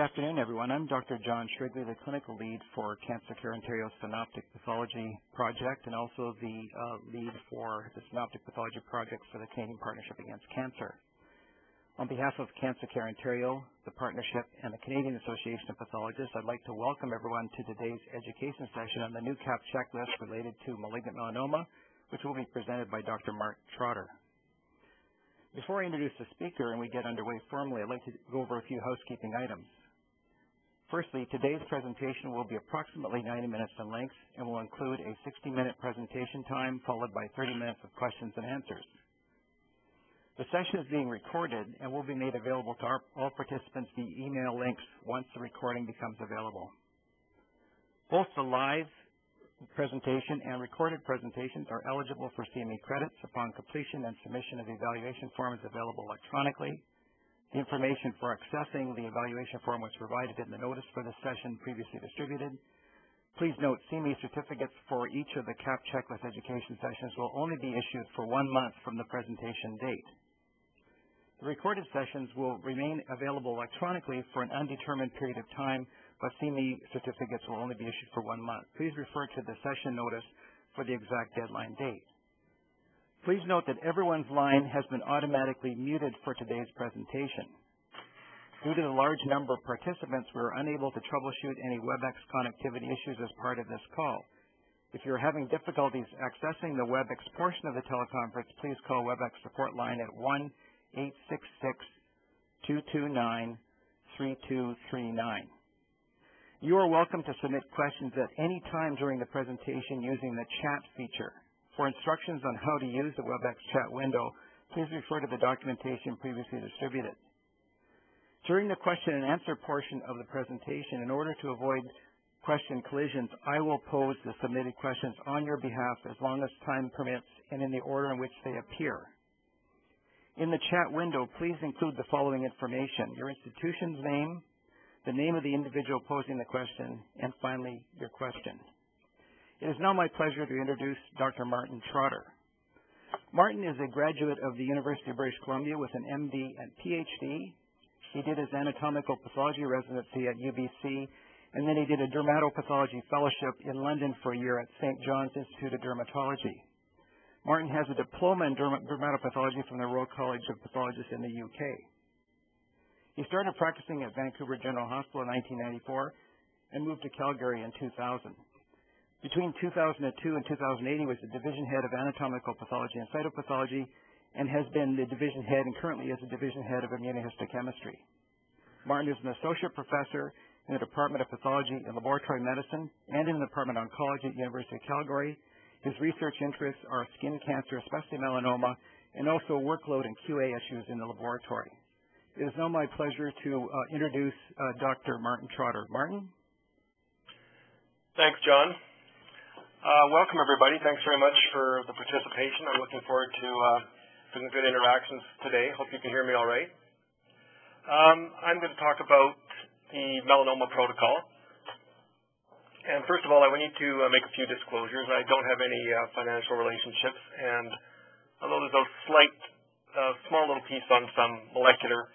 Good afternoon, everyone. I'm Dr. John Srigley, the clinical lead for Cancer Care Ontario's Synoptic Pathology Project and also the uh, lead for the Synoptic Pathology Project for the Canadian Partnership Against Cancer. On behalf of Cancer Care Ontario, the partnership, and the Canadian Association of Pathologists, I'd like to welcome everyone to today's education session on the new CAP checklist related to malignant melanoma, which will be presented by Dr. Mark Trotter. Before I introduce the speaker and we get underway formally, I'd like to go over a few housekeeping items. Firstly, today's presentation will be approximately 90 minutes in length and will include a 60-minute presentation time followed by 30 minutes of questions and answers. The session is being recorded and will be made available to all participants via email links once the recording becomes available. Both the live presentation and recorded presentations are eligible for CME credits upon completion and submission of the evaluation forms available electronically the information for accessing the evaluation form was provided in the notice for the session previously distributed. Please note CME certificates for each of the CAP checklist education sessions will only be issued for one month from the presentation date. The recorded sessions will remain available electronically for an undetermined period of time, but CME certificates will only be issued for one month. Please refer to the session notice for the exact deadline date. Please note that everyone's line has been automatically muted for today's presentation. Due to the large number of participants, we are unable to troubleshoot any WebEx connectivity issues as part of this call. If you're having difficulties accessing the WebEx portion of the teleconference, please call WebEx support line at 1-866-229-3239. You are welcome to submit questions at any time during the presentation using the chat feature. For instructions on how to use the WebEx chat window, please refer to the documentation previously distributed. During the question and answer portion of the presentation, in order to avoid question collisions, I will pose the submitted questions on your behalf as long as time permits and in the order in which they appear. In the chat window, please include the following information, your institution's name, the name of the individual posing the question, and finally, your question. It is now my pleasure to introduce Dr. Martin Trotter. Martin is a graduate of the University of British Columbia with an MD and PhD. He did his anatomical pathology residency at UBC, and then he did a dermatopathology fellowship in London for a year at St. John's Institute of Dermatology. Martin has a diploma in dermatopathology from the Royal College of Pathologists in the UK. He started practicing at Vancouver General Hospital in 1994 and moved to Calgary in 2000. Between 2002 and 2008, he was the division head of anatomical pathology and cytopathology and has been the division head and currently is the division head of immunohistochemistry. Martin is an associate professor in the Department of Pathology and Laboratory Medicine and in the Department of Oncology at the University of Calgary. His research interests are skin cancer, especially melanoma, and also workload and QA issues in the laboratory. It is now my pleasure to uh, introduce uh, Dr. Martin Trotter. Martin? Thanks, John. Uh, welcome, everybody. Thanks very much for the participation. I'm looking forward to uh, some good interactions today. Hope you can hear me all right. Um, I'm going to talk about the melanoma protocol. And first of all, I need to uh, make a few disclosures. I don't have any uh, financial relationships, and although there's a slight, uh, small little piece on some molecular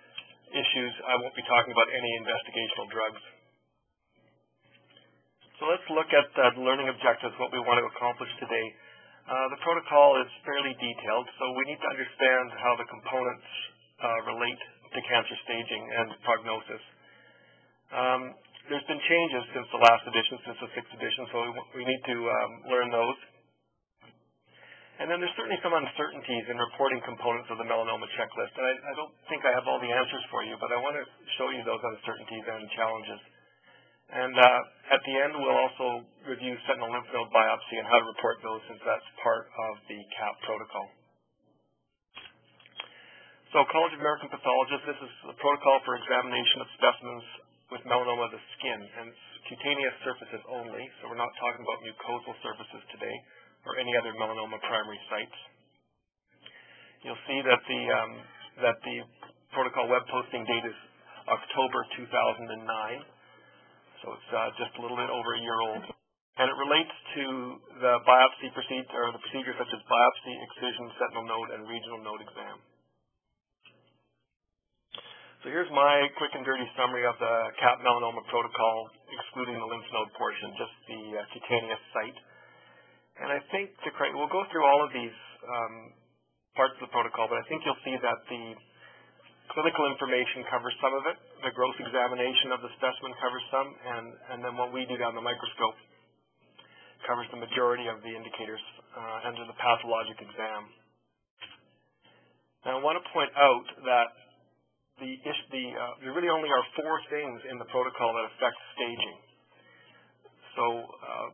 issues, I won't be talking about any investigational drugs. So let's look at uh, the learning objectives, what we want to accomplish today. Uh, the protocol is fairly detailed, so we need to understand how the components uh, relate to cancer staging and prognosis. Um, there's been changes since the last edition, since the sixth edition, so we, we need to um, learn those. And then there's certainly some uncertainties in reporting components of the melanoma checklist. And I, I don't think I have all the answers for you, but I want to show you those uncertainties and challenges. And uh, at the end, we'll also review sentinel lymph node biopsy and how to report those since that's part of the CAP protocol. So College of American Pathologists, this is the protocol for examination of specimens with melanoma of the skin, and cutaneous surfaces only, so we're not talking about mucosal surfaces today or any other melanoma primary sites. You'll see that the, um, that the protocol web posting date is October 2009. So it's uh, just a little bit over a year old. And it relates to the biopsy procedure, or the procedures such as biopsy, excision, sentinel node, and regional node exam. So here's my quick and dirty summary of the CAP melanoma protocol, excluding the lymph node portion, just the uh, cutaneous site. And I think the, we'll go through all of these um, parts of the protocol, but I think you'll see that the clinical information covers some of it, the gross examination of the specimen covers some, and, and then what we do down the microscope covers the majority of the indicators uh, under the pathologic exam. Now I want to point out that the, the, uh, there really only are four things in the protocol that affect staging. So uh,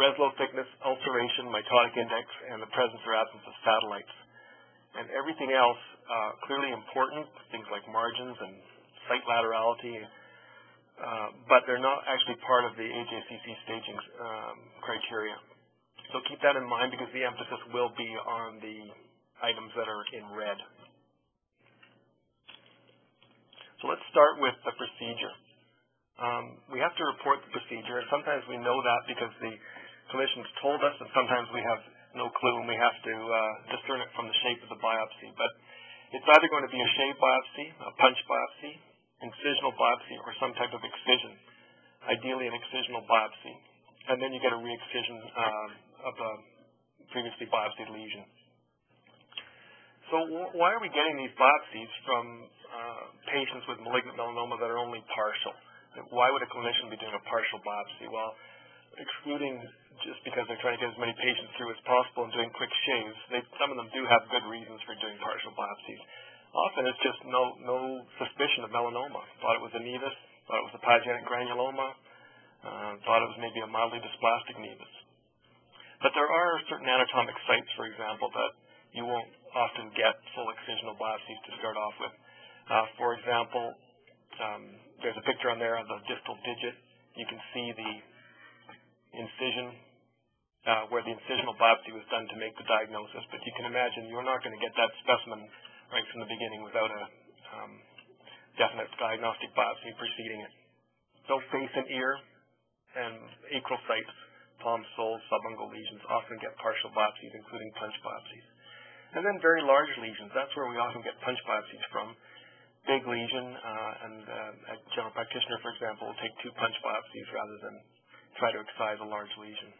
Breslow thickness, ulceration, mitotic index, and the presence or absence of satellites. And everything else, uh, clearly important, things like margins and site laterality, uh, but they're not actually part of the AJCC staging um, criteria. So keep that in mind because the emphasis will be on the items that are in red. So let's start with the procedure. Um, we have to report the procedure, and sometimes we know that because the clinicians told us, and sometimes we have no clue and we have to uh, discern it from the shape of the biopsy. But it's either going to be a shave biopsy, a punch biopsy, incisional biopsy, or some type of excision, ideally an excisional biopsy. And then you get a re-excision uh, of a previously biopsied lesion. So why are we getting these biopsies from uh, patients with malignant melanoma that are only partial? Why would a clinician be doing a partial biopsy? Well, excluding just because they're trying to get as many patients through as possible and doing quick shaves. They, some of them do have good reasons for doing partial biopsies. Often it's just no, no suspicion of melanoma. Thought it was a nevus, thought it was a pyogenic granuloma, uh, thought it was maybe a mildly dysplastic nevus. But there are certain anatomic sites, for example, that you won't often get full excisional biopsies to start off with. Uh, for example, um, there's a picture on there of the distal digit. You can see the incision uh, where the incisional biopsy was done to make the diagnosis. But you can imagine you're not going to get that specimen right from the beginning without a um, definite diagnostic biopsy preceding it. So face and ear and acral sites, palm, soles, subungual lesions often get partial biopsies, including punch biopsies. And then very large lesions, that's where we often get punch biopsies from. Big lesion, uh, and uh, a general practitioner, for example, will take two punch biopsies rather than try to excise a large lesion.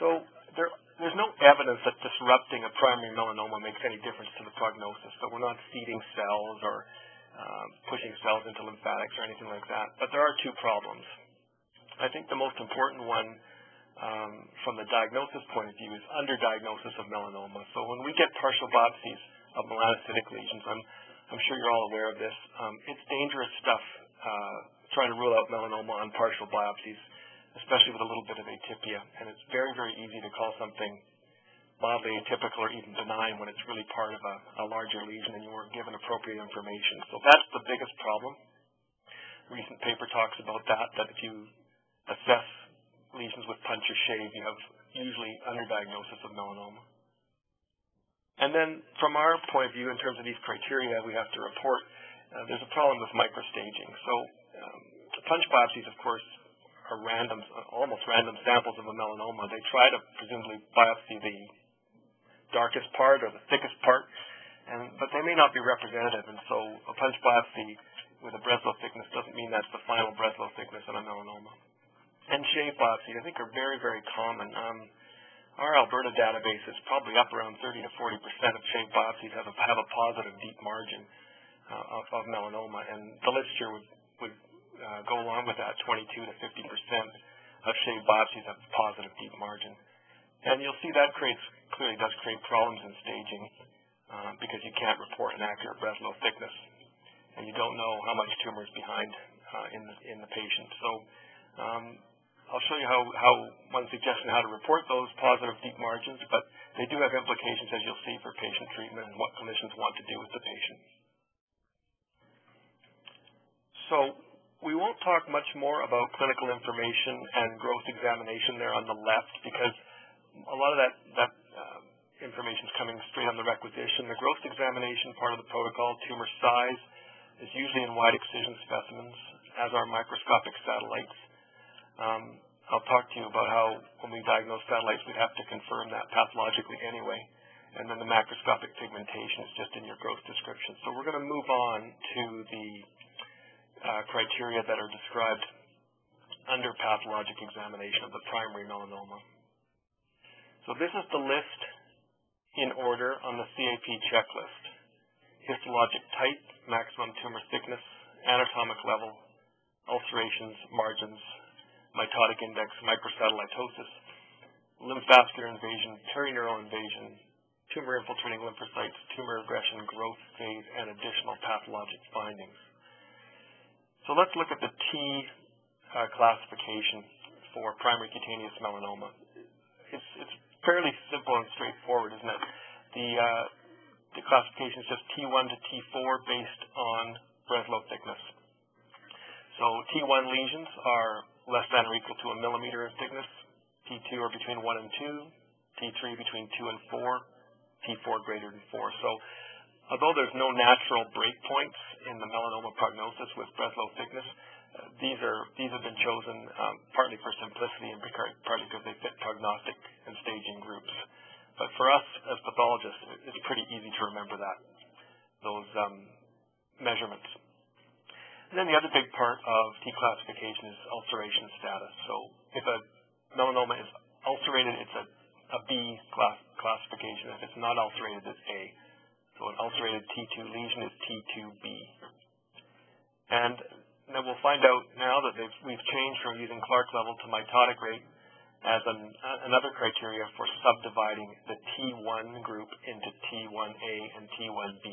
So there, there's no evidence that disrupting a primary melanoma makes any difference to the prognosis. So we're not seeding cells or um, pushing cells into lymphatics or anything like that. But there are two problems. I think the most important one um, from the diagnosis point of view is underdiagnosis of melanoma. So when we get partial biopsies of melanocytic lesions, I'm, I'm sure you're all aware of this, um, it's dangerous stuff uh, trying to rule out melanoma on partial biopsies especially with a little bit of atypia. And it's very, very easy to call something mildly atypical or even benign when it's really part of a, a larger lesion and you weren't given appropriate information. So that's the biggest problem. Recent paper talks about that, that if you assess lesions with punch or shave, you have usually underdiagnosis of melanoma. And then from our point of view, in terms of these criteria we have to report, uh, there's a problem with microstaging. So um, punch biopsies, of course, are random, almost random samples of a melanoma. They try to presumably biopsy the darkest part or the thickest part, and, but they may not be representative. And so a punch biopsy with a breast Breslow thickness doesn't mean that's the final breast Breslow thickness in a melanoma. And shave biopsies, I think, are very, very common. Um, our Alberta database is probably up around 30 to 40 percent of shave biopsies have a, have a positive deep margin uh, of, of melanoma, and the literature would, would uh, go along with that 22 to 50 percent of shave biopsies have a positive deep margin. And you'll see that creates clearly does create problems in staging uh, because you can't report an accurate Breslow thickness, and you don't know how much tumor is behind uh, in the in the patient. So um, I'll show you how, how one suggestion how to report those positive deep margins, but they do have implications, as you'll see, for patient treatment and what clinicians want to do with the patient. So we won't talk much more about clinical information and gross examination there on the left because a lot of that, that uh, information is coming straight on the requisition. The gross examination part of the protocol, tumor size, is usually in wide excision specimens, as are microscopic satellites. Um, I'll talk to you about how when we diagnose satellites, we have to confirm that pathologically anyway. and then the macroscopic pigmentation is just in your gross description. So we're going to move on to the Uh, criteria that are described under pathologic examination of the primary melanoma. So this is the list in order on the CAP checklist. Histologic type, maximum tumor thickness, anatomic level, ulcerations, margins, mitotic index, microsatellitosis, lymphovascular invasion, perineural invasion, tumor infiltrating lymphocytes, tumor regression, growth phase, and additional pathologic findings. So let's look at the T uh, classification for primary cutaneous melanoma. It's, it's fairly simple and straightforward, isn't it? The, uh, the classification is just T1 to T4 based on Breslow thickness. So T1 lesions are less than or equal to a millimeter in thickness. T2 are between 1 and 2. T3 between 2 and 4. T4 greater than 4. So although there's no natural breakpoints in the melanoma prognosis with Breslow thickness, uh, these are these have been chosen um, partly for simplicity and partly because they fit prognostic and staging groups. But for us as pathologists, it's pretty easy to remember that those um, measurements. And then the other big part of declassification is ulceration status. So if a melanoma is ulcerated, it's a, a B class classification. If it's not ulcerated, it's A. So an ulcerated T2 lesion is T2B. And then we'll find out now that we've changed from using Clark level to mitotic rate as an, uh, another criteria for subdividing the T1 group into T1A and T1B.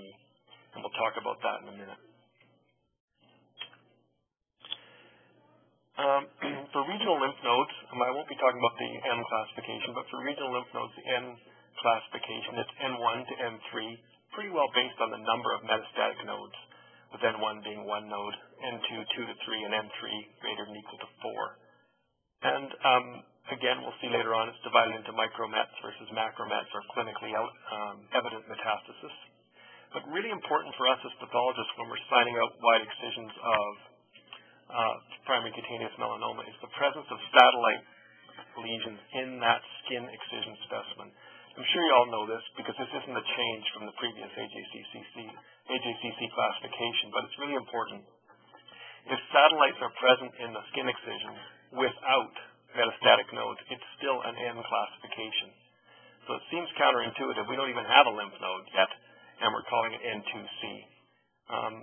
And we'll talk about that in a minute. Um, for regional lymph nodes, um, I won't be talking about the M classification, but for regional lymph nodes, the N classification, it's N1 to N3, pretty well based on the number of metastatic nodes, with N1 being one node, N2 2 to 3, and N3 greater than equal to 4. And um, again, we'll see later on, it's divided into micromets versus macromets or clinically out, um, evident metastasis. But really important for us as pathologists when we're signing out wide excisions of uh, primary cutaneous melanoma is the presence of satellite lesions in that skin excision specimen. I'm sure you all know this because this isn't a change from the previous AJCCC, AJCC classification, but it's really important. If satellites are present in the skin excision without metastatic nodes, it's still an N classification. So it seems counterintuitive. We don't even have a lymph node yet, and we're calling it N2C. Um,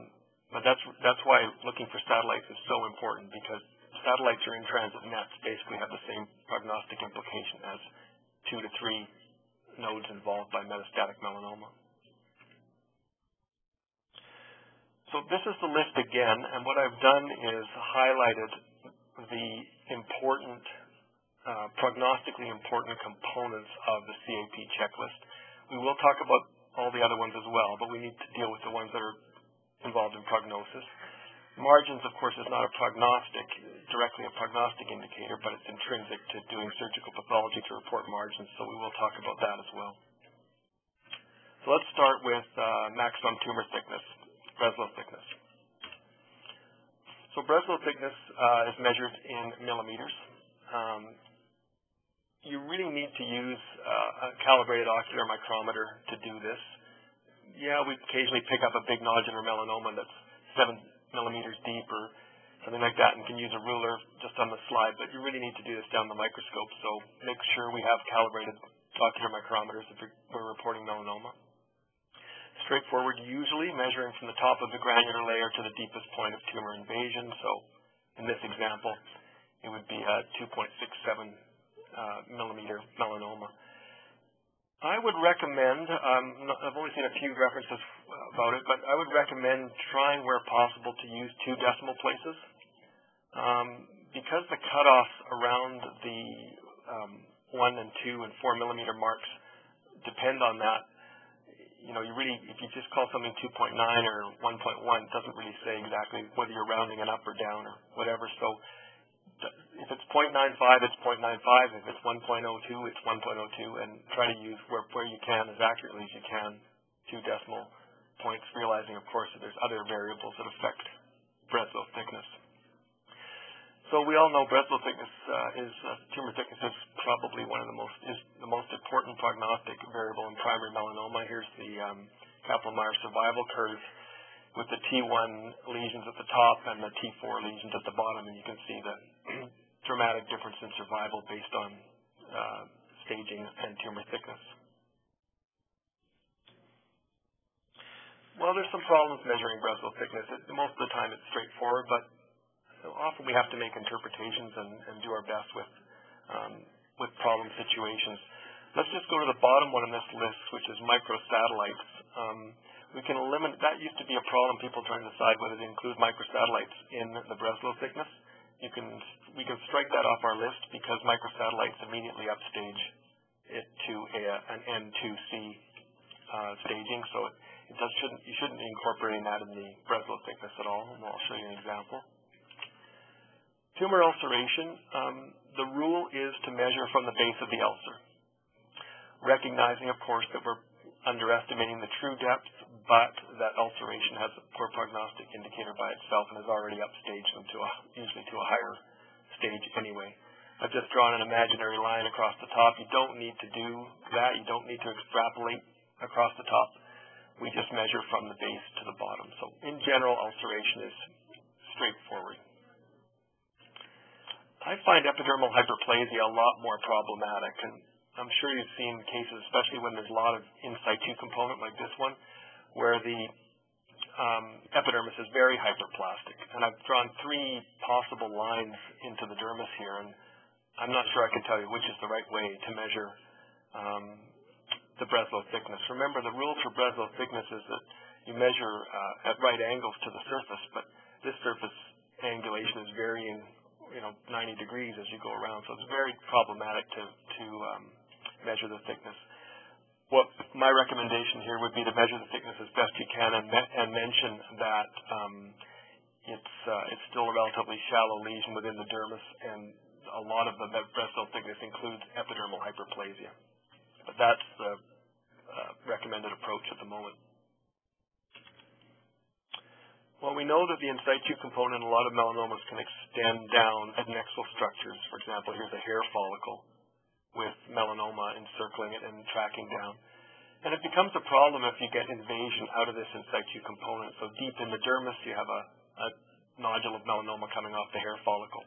but that's that's why looking for satellites is so important because satellites are in transit mets basically have the same prognostic implication as two to three nodes involved by metastatic melanoma. So this is the list again, and what I've done is highlighted the important, uh, prognostically important components of the CAP checklist. We will talk about all the other ones as well, but we need to deal with the ones that are involved in prognosis. Margins, of course, is not a prognostic, directly a prognostic indicator, but it's intrinsic to doing surgical pathology to report margins, so we will talk about that as well. So let's start with uh, maximum tumor thickness, Breslow thickness. So Breslow thickness uh, is measured in millimeters. Um, you really need to use uh, a calibrated ocular micrometer to do this yeah, we occasionally pick up a big nodular melanoma that's seven millimeters deep or something like that and can use a ruler just on the slide, but you really need to do this down the microscope, so make sure we have calibrated ocular micrometers if we're reporting melanoma. Straightforward, usually measuring from the top of the granular layer to the deepest point of tumor invasion, so in this example, it would be a 2.67 uh, millimeter melanoma. I would recommend, um, I've only seen a few references about it, but I would recommend trying where possible to use two decimal places. Um, because the cutoffs around the um, 1 and 2 and 4 millimeter marks depend on that, you know, you really, if you just call something 2.9 or 1.1, it doesn't really say exactly whether you're rounding it up or down or whatever. So if it's 0.95, it's 0.95. If it's 1.02, it's 1.02, and try to use where, where you can as accurately as you can two decimal points, realizing, of course, that there's other variables that affect Breslow thickness. So we all know Breslow thickness uh, is uh, tumor thickness is probably one of the most is the most important prognostic variable in primary melanoma. Here's the um, Kaplan-Meier survival curve with the T1 lesions at the top and the T4 lesions at the bottom, and you can see the dramatic difference in survival based on uh, staging and tumor thickness. Well, there's some problems measuring Breslow thickness. It, most of the time it's straightforward, but often we have to make interpretations and, and do our best with um, with problem situations. Let's just go to the bottom one on this list, which is microsatellites. Um, we can eliminate, that used to be a problem, people trying to decide whether to include microsatellites in the Breslow thickness. You can, we can strike that off our list because microsatellites immediately upstage it to a, an N2C uh, staging, so shouldn't, you shouldn't be incorporating that in the Breslow thickness at all, and I'll show you an example. Tumor ulceration, um, the rule is to measure from the base of the ulcer, recognizing, of course, that we're underestimating the true depth but that ulceration has a poor prognostic indicator by itself and has already upstaged them to a, usually to a higher stage anyway. I've just drawn an imaginary line across the top. You don't need to do that. You don't need to extrapolate across the top. We just measure from the base to the bottom. So in general, ulceration is straightforward. I find epidermal hyperplasia a lot more problematic, and I'm sure you've seen cases, especially when there's a lot of in situ component like this one, where the um, epidermis is very hyperplastic. And I've drawn three possible lines into the dermis here, and I'm not sure I can tell you which is the right way to measure um, the Breslow thickness. Remember, the rule for Breslow thickness is that you measure uh, at right angles to the surface, but this surface angulation is varying, you know, 90 degrees as you go around, so it's very problematic to, to um, measure the thickness what my recommendation here would be to measure the thickness as best you can and, me and mention that um, it's uh, it's still a relatively shallow lesion within the dermis, and a lot of the Breslow thickness includes epidermal hyperplasia. But that's the Uh, recommended approach at the moment. Well, we know that the in situ component in a lot of melanomas can extend down adnexal structures. For example, here's a hair follicle with melanoma encircling it and tracking down. And it becomes a problem if you get invasion out of this in situ component. So deep in the dermis, you have a, a nodule of melanoma coming off the hair follicle.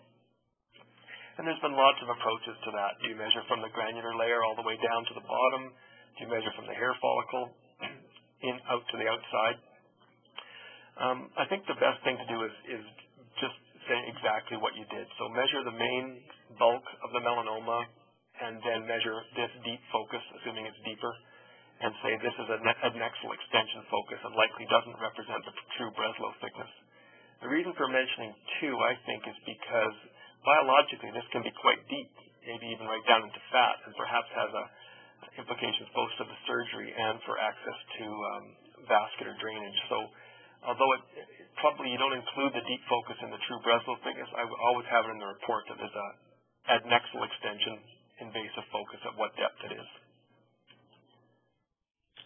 And there's been lots of approaches to that. You measure from the granular layer all the way down to the bottom? You measure from the hair follicle in out to the outside? Um, I think the best thing to do is, is just say exactly what you did. So measure the main bulk of the melanoma and then measure this deep focus, assuming it's deeper, and say this is an adnexal extension focus and likely doesn't represent the true Breslow thickness. The reason for mentioning two, I think, is because biologically this can be quite deep, maybe even right down into fat, and perhaps has a, implications both for the surgery and for access to um, vascular drainage. So although it, probably you don't include the deep focus in the true Breslow thickness, I would always have it in the report that there's a adnexal extension invasive focus at what depth it is.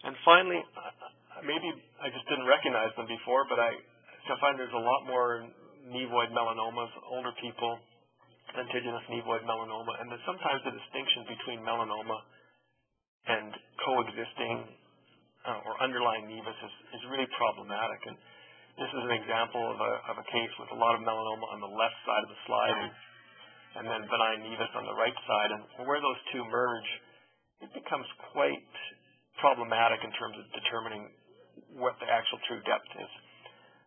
And finally, maybe I just didn't recognize them before, but I, I find there's a lot more nevoid melanomas, older people, lentiginous nevoid melanoma, and there's sometimes a distinction between melanoma coexisting uh, or underlying nevus is, is really problematic. And this is an example of a, of a case with a lot of melanoma on the left side of the slide and and then benign nevus on the right side. And where those two merge, it becomes quite problematic in terms of determining what the actual true depth is.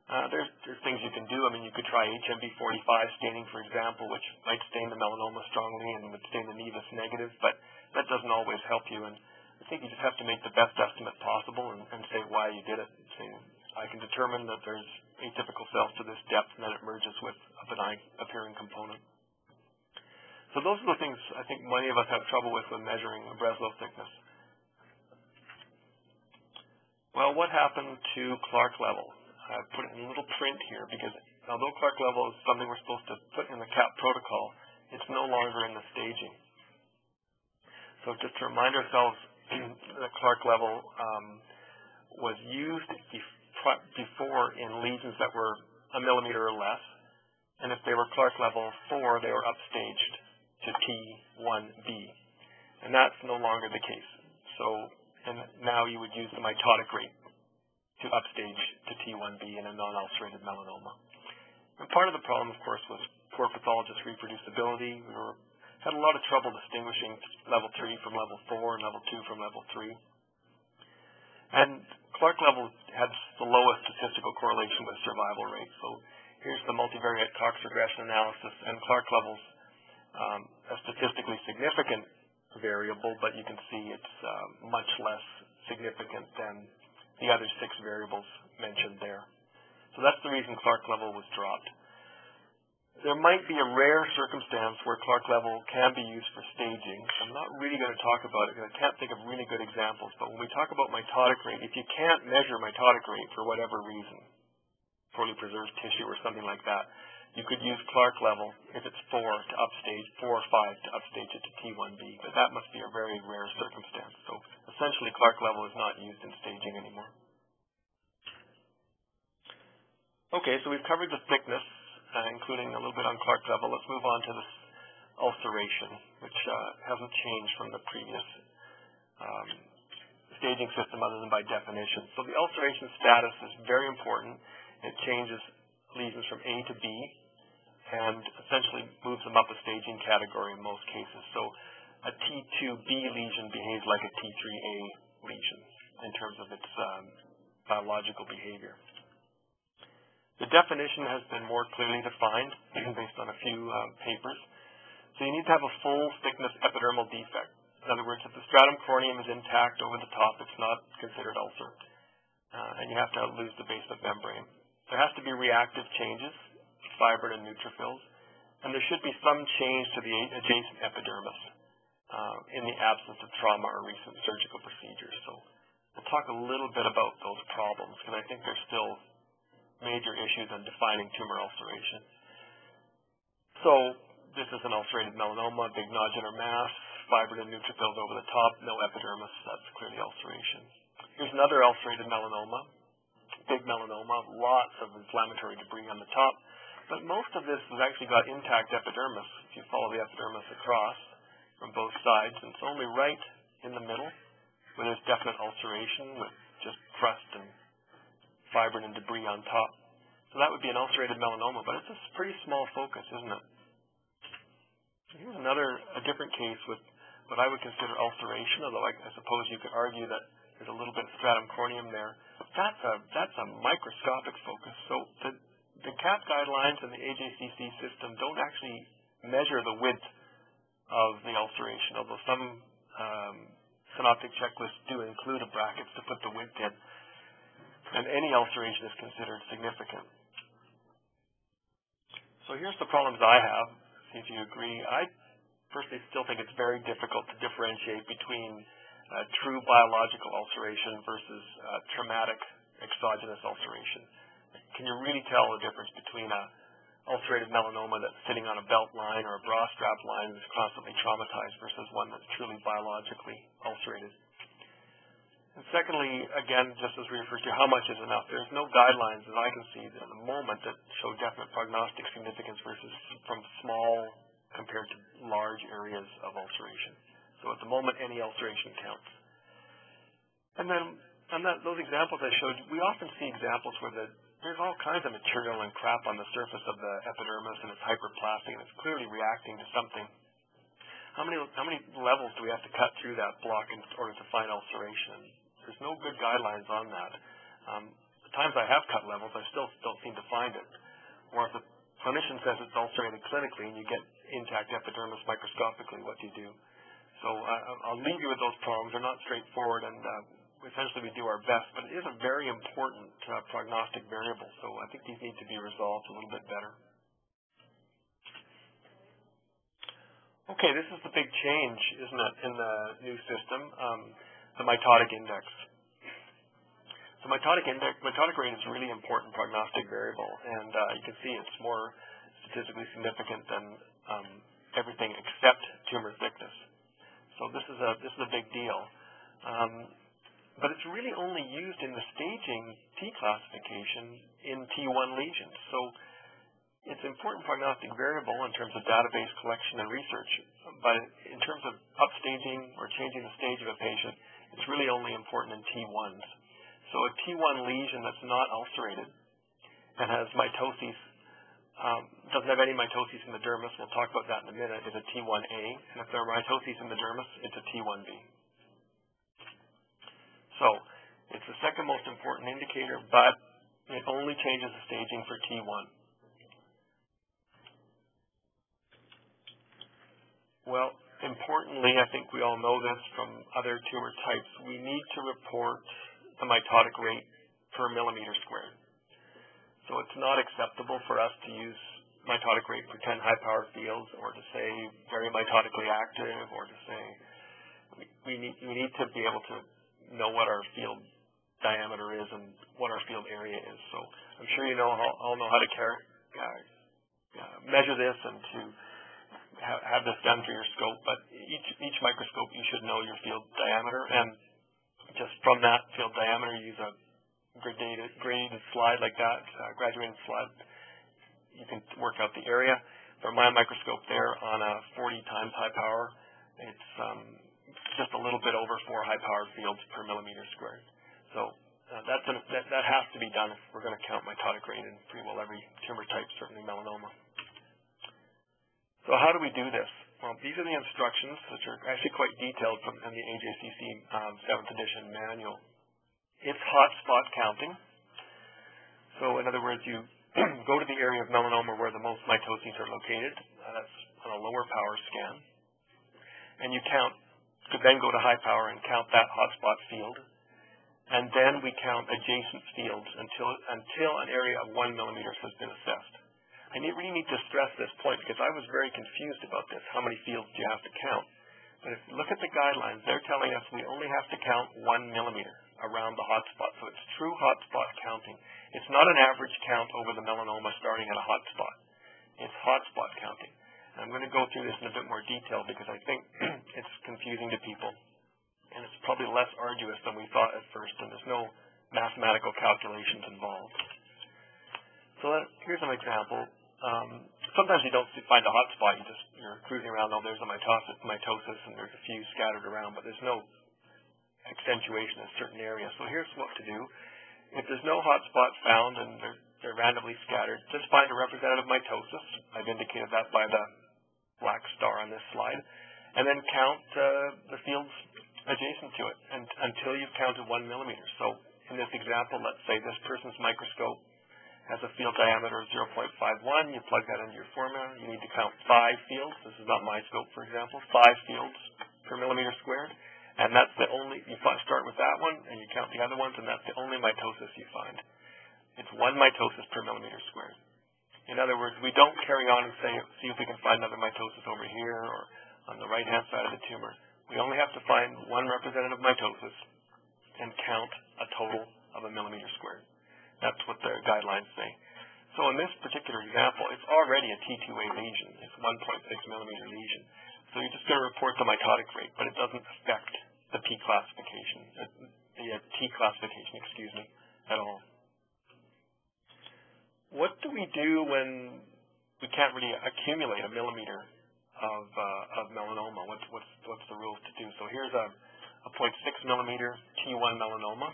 Uh, there's, there's things you can do. I mean, you could try HMB45 staining, for example, which might stain the melanoma strongly and would stain the nevus negative, but that doesn't always help you. And think you just have to make the best estimate possible and, and say why you did it. Saying, I can determine that there's atypical cells to this depth, and then it merges with a benign appearing component. So those are the things I think many of us have trouble with when measuring a Breslow thickness. Well, what happened to Clark level? I put it in little print here because although Clark level is something we're supposed to put in the CAP protocol, it's no longer in the staging. So just to remind ourselves, the Clark level um, was used before in lesions that were a millimeter or less, and if they were Clark level 4, they were upstaged to T1b. And that's no longer the case. So, and now you would use the mitotic rate to upstage to T1b in a non-ulcerated melanoma. And part of the problem, of course, was poor pathologist reproducibility. We were, had a lot of trouble distinguishing level 3 from level 4 and level 2 from level 3. And Clark level had the lowest statistical correlation with survival rate. So here's the multivariate Cox regression analysis, and Clark levels um, a statistically significant variable, but you can see it's uh, much less significant than the other six variables mentioned there. So that's the reason Clark level was dropped. There might be a rare circumstance where Clark level can be used for staging. I'm not really going to talk about it because I can't think of really good examples, but when we talk about mitotic rate, if you can't measure mitotic rate for whatever reason, poorly preserved tissue or something like that, you could use Clark level if it's 4 to upstage, 4 or 5 to upstage it to T1b, but that must be a very rare circumstance. So essentially Clark level is not used in staging anymore. Okay, so we've covered the thickness, uh, including a little bit on Clark level. Let's move on to this ulceration, which uh, hasn't changed from the previous um, staging system other than by definition. So the ulceration status is very important. It changes lesions from A to B and essentially moves them up a staging category in most cases. So a T2B lesion behaves like a T3A lesion in terms of its um, biological behavior. The definition has been more clearly defined based on a few uh, papers. So you need to have a full thickness epidermal defect. In other words, if the stratum corneum is intact over the top, it's not considered ulcer. Uh, and you have to lose the basement membrane. There has to be reactive changes, fibrin and neutrophils, and there should be some change to the adjacent epidermis uh, in the absence of trauma or recent surgical procedures. So we'll talk a little bit about those problems because I think they're still major issues in defining tumor ulceration. So this is an ulcerated melanoma, big nodular mass, fibrin and neutrophils over the top, no epidermis, that's clearly ulceration. Here's another ulcerated melanoma, big melanoma, lots of inflammatory debris on the top. But most of this has actually got intact epidermis. If you follow the epidermis across from both sides, and it's only right in the middle where there's definite ulceration with just crust and fibrin and debris on top. So that would be an ulcerated melanoma, but it's a pretty small focus, isn't it? Here's another, a different case with what I would consider ulceration, although I, I suppose you could argue that there's a little bit of stratum corneum there. That's a that's a microscopic focus. So the the CAP guidelines and the AJCC system don't actually measure the width of the ulceration, although some um, synoptic checklists do include a bracket to put the width in. And any ulceration is considered significant. So here's the problems I have, see if you agree. I personally still think it's very difficult to differentiate between uh, true biological ulceration versus uh, traumatic exogenous ulceration. Can you really tell the difference between a ulcerated melanoma that's sitting on a belt line or a bra strap line that's constantly traumatized versus one that's truly biologically ulcerated? And secondly, again, just as we referred to, how much is enough? There's no guidelines that I can see at the moment that show definite prognostic significance versus from small compared to large areas of ulceration. So at the moment, any ulceration counts. And then on that, those examples I showed we often see examples where the, there's all kinds of material and crap on the surface of the epidermis and it's hyperplastic and it's clearly reacting to something. How many, how many levels do we have to cut through that block in order to find ulceration? There's no good guidelines on that. Um, the times I have cut levels, I still don't seem to find it. Or if the clinician says it's ulcerated clinically and you get intact epidermis microscopically, what do you do? So uh, I'll leave you with those problems. They're not straightforward, and uh, essentially we do our best, but it is a very important uh, prognostic variable. So I think these need to be resolved a little bit better. Okay, this is the big change, isn't it, in the new system, um, the mitotic index. The mitotic index, mitotic rate is a really important prognostic variable, and uh, you can see it's more statistically significant than um, everything except tumor thickness. So this is a this is a big deal. Um, but it's really only used in the staging T classification in T1 lesions. So it's important prognostic variable in terms of database collection and research, but in terms of upstaging or changing the stage of a patient, it's really only important in T1s. So a T1 lesion that's not ulcerated and has mitoses, um, doesn't have any mitoses in the dermis, we'll talk about that in a minute, is a T1A, and if there are mitoses in the dermis, it's a T1B. So it's the second most important indicator, but it only changes the staging for T1. Well, importantly, I think we all know this from other tumor types, we need to report the mitotic rate per millimeter squared. So it's not acceptable for us to use mitotic rate for 10 high power fields or to say very mitotically active or to say we, we need we need to be able to know what our field diameter is and what our field area is. So I'm sure you know all, all know how to care, uh, uh, measure this and to have this done for your scope. But each each microscope you should know your field diameter and just from that field diameter use a graded, graded slide like that, uh, graduated slide. You can work out the area. For my microscope there on a 40 times high power, it's um, just a little bit over four high power fields per millimeter squared. So uh, that's an, that, that has to be done if we're going to count mitotic rate in pretty well every tumor type, certainly melanoma. So how do we do this? Well, these are the instructions, which are actually quite detailed from in the AJCC um, 7th edition manual. It's hotspot counting. So in other words, you go to the area of melanoma where the most mitoses are located. Uh, that's on a lower power scan. And you count, could then go to high power and count that hotspot field. And then we count adjacent fields until, until an area of one millimeter has been assessed. I really need to stress this point because I was very confused about this. How many fields do you have to count? But if you look at the guidelines, they're telling us we only have to count one millimeter around the hotspot. So it's true hotspot counting. It's not an average count over the melanoma starting at a hotspot. It's hotspot counting. And I'm going to go through this in a bit more detail because I think it's confusing to people. And it's probably less arduous than we thought at first, and there's no mathematical calculations involved. So that, here's an example. Um, sometimes you don't find a hot spot. You just you're cruising around. Oh, there's a mitosis, mitosis, and there's a few scattered around, but there's no accentuation in a certain areas. So here's what to do. If there's no hot spot found and they're, they're randomly scattered, just find a representative mitosis. I've indicated that by the black star on this slide, and then count uh, the fields adjacent to it and, until you've counted one millimeter. So in this example, let's say this person's microscope has a field diameter of 0.51. You plug that into your formula. You need to count five fields. This is not my scope, for example. Five fields per millimeter squared. And that's the only, you start with that one, and you count the other ones, and that's the only mitosis you find. It's one mitosis per millimeter squared. In other words, we don't carry on and say, see if we can find another mitosis over here or on the right-hand side of the tumor. We only have to find one representative mitosis and count a total of a millimeter squared. That's what the guidelines say. So in this particular example, it's already a T2A lesion. It's 1.6 millimeter lesion. So you're just going to report the mitotic rate, but it doesn't affect the P classification, uh, the uh, T classification, excuse me, at all. What do we do when we can't really accumulate a millimeter of, uh, of melanoma? What's, what's, what's the rules to do? So here's a, a 0.6 millimeter T1 melanoma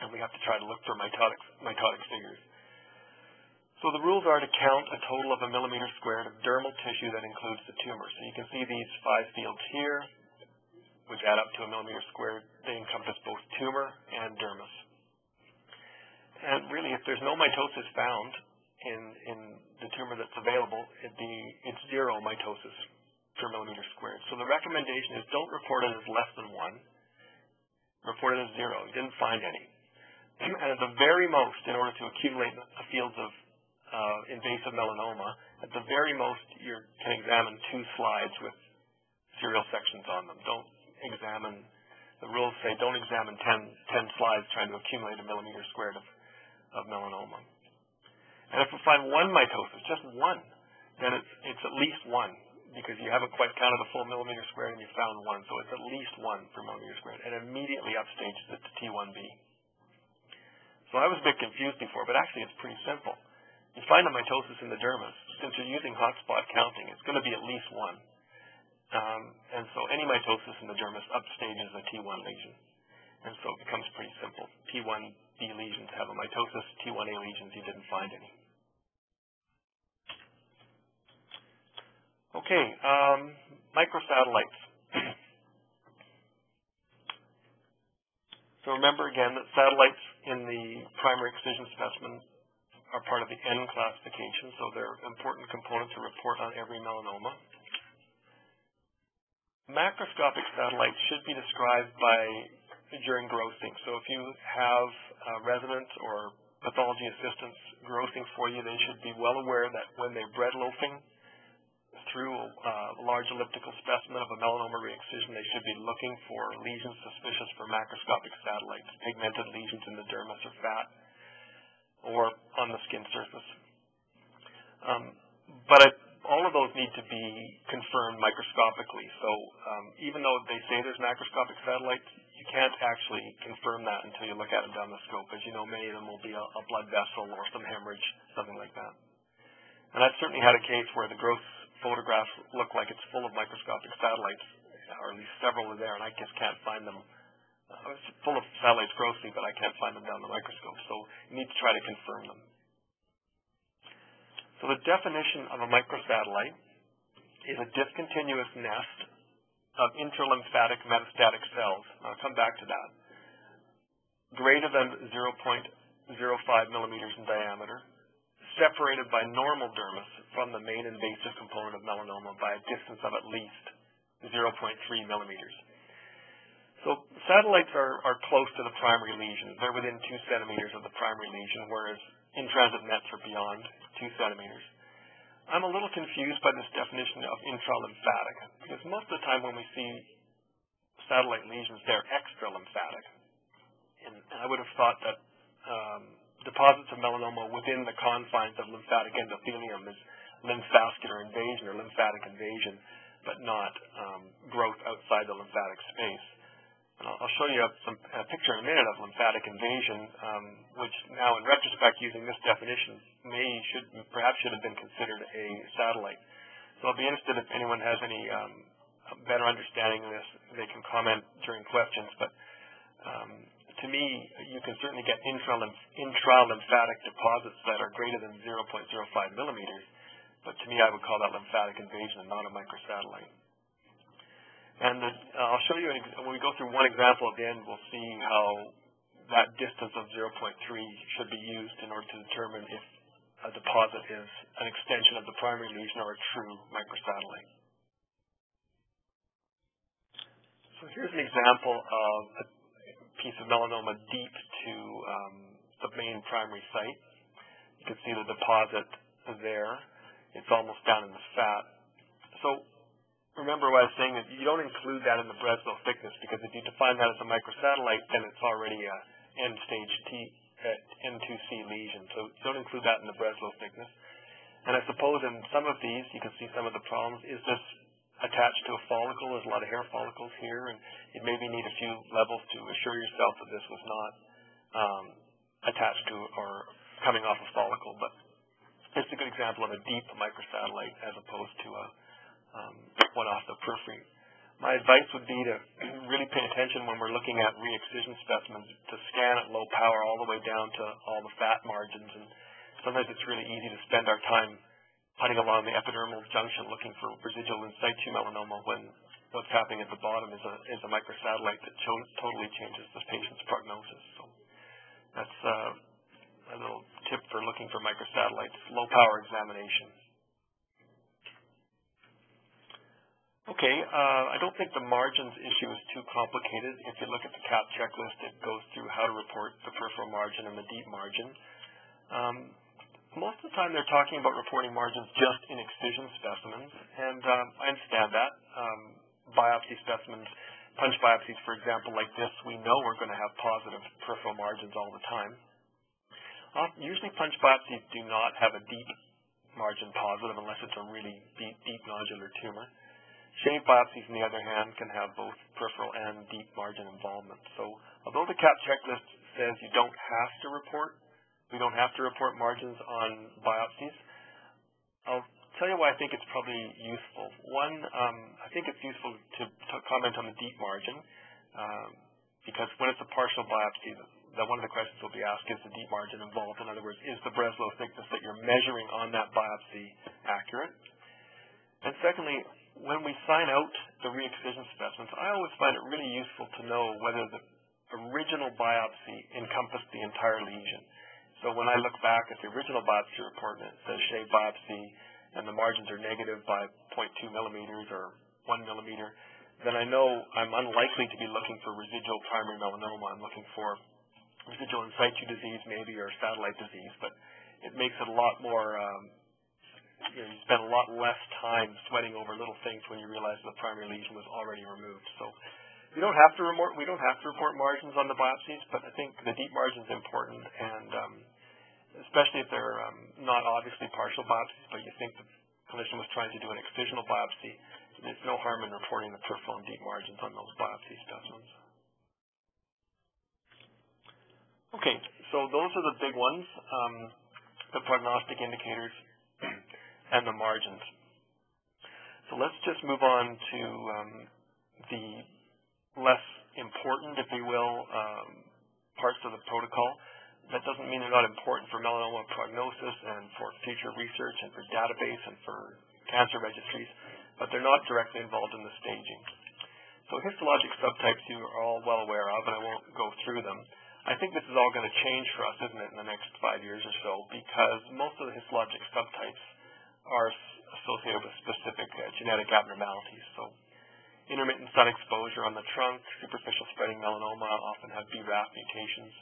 and we have to try to look for mitotic, mitotic figures. So the rules are to count a total of a millimeter squared of dermal tissue that includes the tumor. So you can see these five fields here, which add up to a millimeter squared. They encompass both tumor and dermis. And really, if there's no mitosis found in, in the tumor that's available, be, it's zero mitosis per millimeter squared. So the recommendation is don't report it as less than one. Report it as zero. You didn't find any and at the very most, in order to accumulate the fields of uh, invasive melanoma, at the very most, you can examine two slides with serial sections on them. Don't examine, the rules say don't examine 10, 10 slides trying to accumulate a millimeter squared of, of melanoma. And if we find one mitosis, just one, then it's, it's at least one because you haven't quite counted a full millimeter squared and you found one, so it's at least one per millimeter squared, and immediately upstages it to T1B. So I was a bit confused before, but actually it's pretty simple. you find a mitosis in the dermis, since you're using hotspot counting, it's going to be at least one. Um, and so any mitosis in the dermis upstages a T1 lesion. And so it becomes pretty simple. T1B lesions have a mitosis, T1A lesions you didn't find any. Okay, um, microsatellites. so remember again that satellites in the primary excision specimen are part of the N classification, so they're important components to report on every melanoma. Macroscopic satellites should be described by during grossing. So if you have uh, residents or pathology assistants grossing for you, they should be well aware that when they're bread loafing through uh, a large elliptical specimen of a melanoma re-excision, they should be looking for lesions suspicious for macroscopic satellites, pigmented lesions in the dermis or fat, or on the skin surface. Um, but I, all of those need to be confirmed microscopically. So um, even though they say there's macroscopic satellites, you can't actually confirm that until you look at them down the scope. As you know, many of them will be a, a blood vessel or some hemorrhage, something like that. And I've certainly had a case where the gross photographs look like it's full of microscopic satellites, or at least several are there, and I just can't find them uh, it's full of satellites grossly, but I can't find them down the microscope. So you need to try to confirm them. So the definition of a microsatellite is a discontinuous nest of intralymphatic metastatic cells. I'll come back to that. Greater than 0.05 millimeters in diameter, separated by normal dermis from the main invasive component of melanoma by a distance of at least 0.3 millimeters. So satellites are, are close to the primary lesion. They're within two centimeters of the primary lesion, whereas in-transit mets are beyond two centimeters. I'm a little confused by this definition of intralymphatic, because most of the time when we see satellite lesions, they're extralymphatic. And, and I would have thought that um, deposits of melanoma within the confines of lymphatic endothelium is lymphovascular invasion or lymphatic invasion, but not um, growth outside the lymphatic space. I'll show you a, some, a picture in a minute of lymphatic invasion, um, which now in retrospect using this definition may, should, perhaps should have been considered a satellite. So I'll be interested if anyone has any um, better understanding of this. They can comment during questions, but um, to me, you can certainly get intralymphatic deposits that are greater than 0.05 millimeters, but to me I would call that lymphatic invasion and not a microsatellite. And the, uh, I'll show you, an, when we go through one example at the end, we'll see how that distance of 0.3 should be used in order to determine if a deposit is an extension of the primary lesion or a true microsatellite. So here's an example of a piece of melanoma deep to um, the main primary site. You can see the deposit there. It's almost down in the fat. So remember what I was saying is you don't include that in the Breslow thickness because if you define that as a microsatellite, then it's already a end-stage T, uh, N2C lesion. So don't include that in the Breslow thickness. And I suppose in some of these, you can see some of the problems. Is this attached to a follicle? There's a lot of hair follicles here, and you maybe need a few levels to assure yourself that this was not um, attached to or coming off a follicle. But it's a good example of a deep microsatellite as opposed to a um, one off the periphery. My advice would be to really pay attention when we're looking at re-excision specimens to scan at low power all the way down to all the fat margins. And sometimes it's really easy to spend our time hunting along the epidermal junction looking for residual in situ melanoma when what's happening at the bottom is a, is a microsatellite that totally changes the patient's prognosis. So that's uh, a little tip for looking for microsatellites, low power examination. Okay, uh, I don't think the margins issue is too complicated. If you look at the CAP checklist, it goes through how to report the peripheral margin and the deep margin. Um, most of the time they're talking about reporting margins just in excision specimens, and um, I understand that. Um, biopsy specimens, punch biopsies, for example, like this, we know we're going to have positive peripheral margins all the time. Uh, usually punch biopsies do not have a deep margin positive unless it's a really deep, deep nodular tumor. Shave biopsies, on the other hand, can have both peripheral and deep margin involvement. So although the CAP checklist says you don't have to report we don't have to report margins on biopsies. I'll tell you why I think it's probably useful. One, um, I think it's useful to, to, comment on the deep margin um, because when it's a partial biopsy, that one of the questions will be asked is the deep margin involved. In other words, is the Breslow thickness that you're measuring on that biopsy accurate? And secondly, when we sign out the re-excision specimens, I always find it really useful to know whether the original biopsy encompassed the entire lesion. So when I look back at the original biopsy report and it says shave biopsy and the margins are negative by 0.2 millimeters or 1 millimeter, then I know I'm unlikely to be looking for residual primary melanoma. I'm looking for residual in situ disease maybe or satellite disease, but it makes it a lot more, um, you know, you spend a lot less time sweating over little things when you realize the primary lesion was already removed. So we don't have to report, we don't have to report margins on the biopsies, but I think the deep margin is important and um, especially if they're um, not obviously partial biopsies, but you think the clinician was trying to do an excisional biopsy, there's no harm in reporting the peripheral and deep margins on those biopsy specimens. Okay, so those are the big ones, um, the prognostic indicators and the margins. So let's just move on to um, the less important, if you will, um, parts of the protocol. That doesn't mean they're not important for melanoma prognosis and for future research and for database and for cancer registries, but they're not directly involved in the staging. So histologic subtypes you are all well aware of, and I won't go through them. I think this is all going to change for us, isn't it, in the next five years or so, because most of the histologic subtypes are associated with specific uh, genetic abnormalities. So intermittent sun exposure on the trunk, superficial spreading melanoma often have BRAF mutations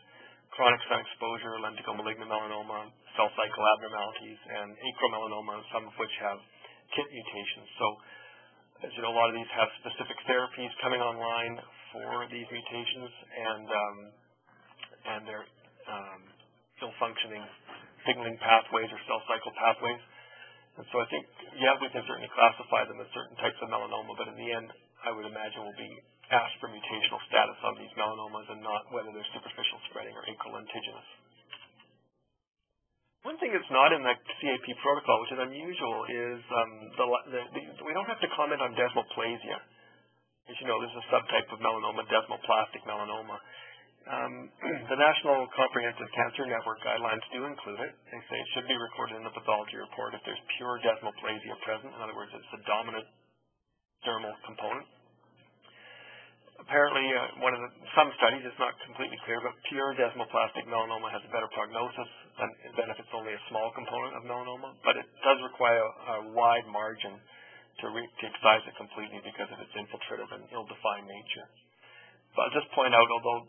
chronic sun exposure, lentigo maligna melanoma, cell cycle abnormalities, and acromelanoma, some of which have KIT mutations. So, as you know, a lot of these have specific therapies coming online for these mutations, and um, and their um, ill-functioning signaling pathways or cell cycle pathways. And so I think, yeah, we can certainly classify them as certain types of melanoma, but in the end, I would imagine we'll be asked for mutational status on these melanomas and not whether they're superficial spreading or acrolentiginous. One thing that's not in the CAP protocol, which is unusual, is um, the, the, the, we don't have to comment on desmoplasia. As you know, this is a subtype of melanoma, desmoplastic melanoma. Um, the National Comprehensive Cancer Network guidelines do include it. They say it should be recorded in the pathology report if there's pure desmoplasia present. In other words, it's a dominant dermal component apparently uh, one of the, some studies, it's not completely clear, but pure desmoplastic melanoma has a better prognosis than, than if it's only a small component of melanoma, but it does require a, a wide margin to, re, to excise it completely because of its infiltrative and ill-defined nature. I'll just point out, although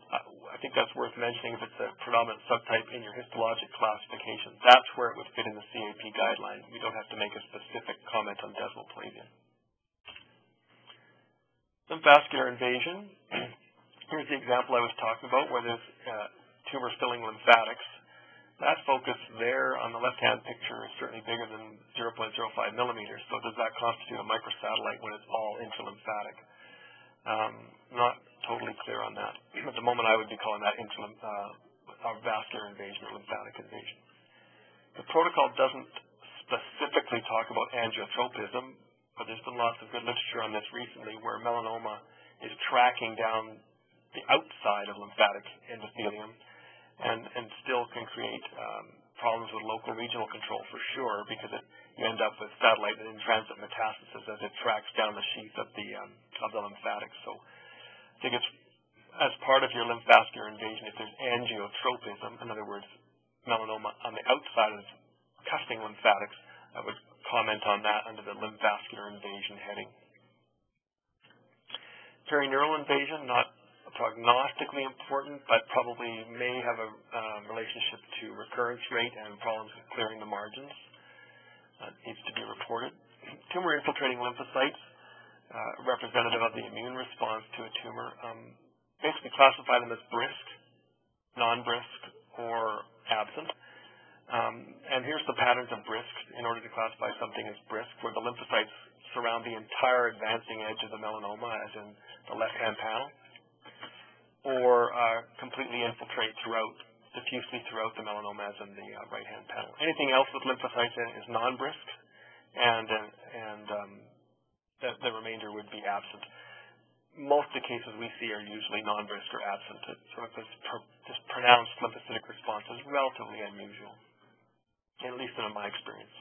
I think that's worth mentioning if it's a predominant subtype in your histologic classification, that's where it would fit in the CAP guideline. We don't have to make a specific comment on desmoplasia. Lymphovascular invasion. Here's the example I was talking about where there's uh, tumor filling lymphatics. That focus there on the left-hand picture is certainly bigger than 0.05 millimeters. So does that constitute a microsatellite when it's all intralymphatic? Um, not totally clear on that. At the moment, I would be calling that uh, vascular invasion or lymphatic invasion. The protocol doesn't specifically talk about angiotropism, but there's been lots of good literature on this recently where melanoma is tracking down the outside of lymphatic endothelium and, and still can create um, problems with local regional control for sure because it, you end up with satellite and in-transit metastasis as it tracks down the sheath of the, um, of the lymphatics. So It's as part of your lymphovascular invasion, if there's angiotropism, in other words, melanoma on the outside of custing lymphatics, I would comment on that under the lymphovascular invasion heading. Perineural invasion, not prognostically important, but probably may have a uh, relationship to recurrence rate and problems with clearing the margins. Uh, needs to be reported. Tumor infiltrating lymphocytes, representative of the immune response to a tumor, um, basically classify them as brisk, non-brisk, or absent. Um, and here's the patterns of brisk in order to classify something as brisk, where the lymphocytes surround the entire advancing edge of the melanoma, as in the left-hand panel, or uh, completely infiltrate throughout diffusely throughout the melanoma as in the uh, right-hand panel. Anything else with lymphocytes is non-brisk, and, uh, and um, the, the remainder would be absent. Most of the cases we see are usually non-brisk or absent. So if this, per, this pronounced lymphocytic response is relatively unusual, at least in my experience.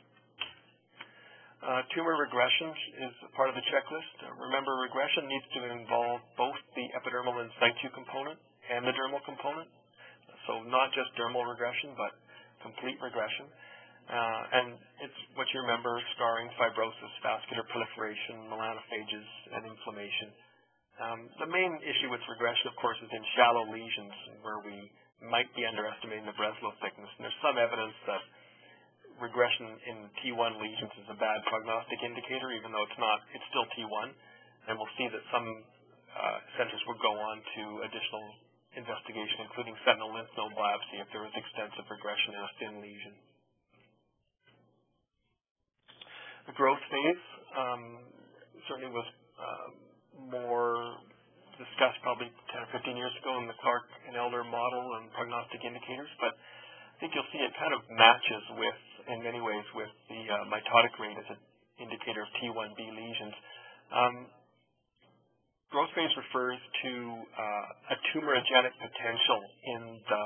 Uh, tumor regression is part of the checklist. Uh, remember, regression needs to involve both the epidermal in situ component and the dermal component. So not just dermal regression, but complete regression. Uh, and it's what you remember, scarring, fibrosis, vascular proliferation, melanophages, and inflammation. Um, the main issue with regression, of course, is in shallow lesions where we might be underestimating the Breslow thickness. And there's some evidence that regression in T1 lesions is a bad prognostic indicator, even though it's not, it's still T1. And we'll see that some uh, centers would go on to additional investigation, including sentinel lymph node biopsy if there was extensive regression in a thin lesion. The growth phase um, certainly was uh, more discussed probably 10 or 15 years ago in the Clark and Elder model and prognostic indicators, but I think you'll see it kind of matches with, in many ways, with the uh, mitotic rate as an indicator of T1B lesions. Um, growth phase refers to uh, a tumorigenic potential in the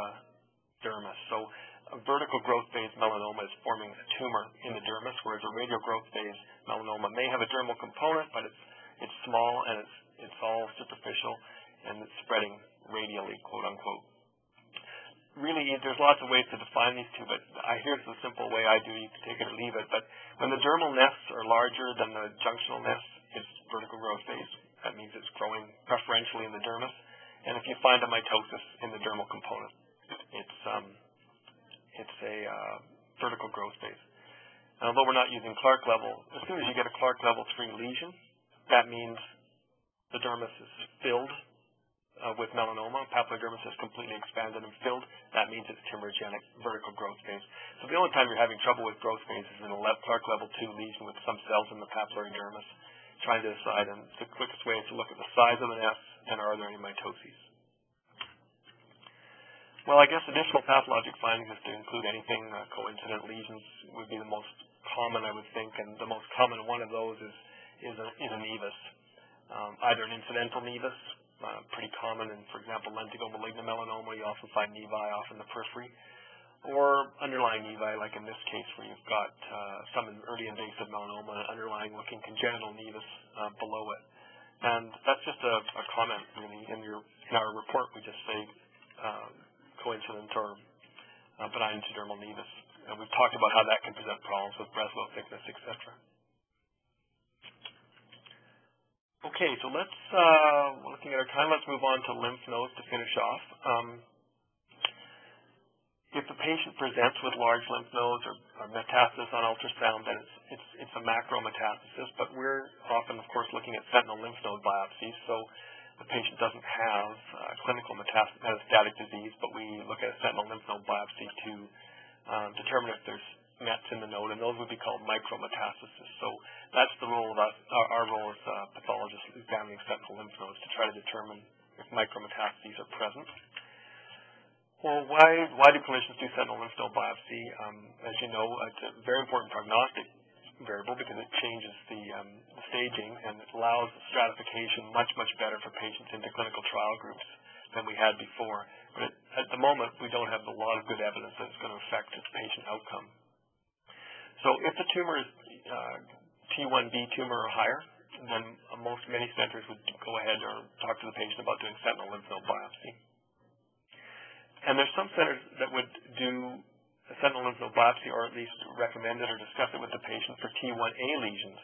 dermis. So a vertical growth phase melanoma is forming a tumor in the dermis, whereas a radial growth phase melanoma may have a dermal component, but it's it's small and it's it's all superficial and it's spreading radially, quote unquote. Really, there's lots of ways to define these two, but I, here's the simple way I do. You can take it or leave it. But when the dermal nests are larger than the junctional nests, it's vertical growth phase. That means it's growing preferentially in the dermis. And if you find a mitosis in the dermal component, it's um, it's a uh, vertical growth phase. And although we're not using Clark level, as soon as you get a Clark level 3 lesion, that means the dermis is filled uh, with melanoma. Papillodermis is completely expanded and filled. That means it's tumorigenic vertical growth phase. So the only time you're having trouble with growth phase is in a Clark level 2 lesion with some cells in the papillary dermis, trying to decide. And the quickest way is to look at the size of the nest and are there any mitoses. Well, I guess additional pathologic findings is to include anything, uh, coincident lesions would be the most common, I would think, and the most common one of those is is a, is a nevus, um, either an incidental nevus, uh, pretty common in, for example, lentigo maligna melanoma. You often find nevi off in the periphery, or underlying nevi, like in this case, where you've got uh, some early invasive melanoma, underlying looking congenital nevus uh, below it. And that's just a, a comment, really. In, your, in our report, we just say coincident or uh, benign intradermal nevus. And we've talked about how that can present problems with Breslow thickness, etc. Okay, so let's, uh, looking at our time, let's move on to lymph nodes to finish off. Um, if the patient presents with large lymph nodes or, or metastasis on ultrasound, then it's, it's, it's a macrometastasis, but we're often, of course, looking at sentinel lymph node biopsies. So the patient doesn't have uh, clinical metastatic disease, but we look at a sentinel lymph node biopsy to um, determine if there's mets in the node, and those would be called micrometastasis. So that's the role of us, our, our role as uh, pathologists examining sentinel lymph nodes to try to determine if micrometastases are present. Well, why why do clinicians do sentinel lymph node biopsy? Um, as you know, it's a very important prognostic variable because it changes the, um, the staging and allows stratification much, much better for patients into clinical trial groups than we had before. But at the moment, we don't have a lot of good evidence that it's going to affect patient outcome. So if the tumor is uh, T1B tumor or higher, then most many centers would go ahead or talk to the patient about doing sentinel lymph node biopsy. And there's some centers that would do a sentinel lymph node biopsy or at least recommend it or discuss it with the patient for T1A lesions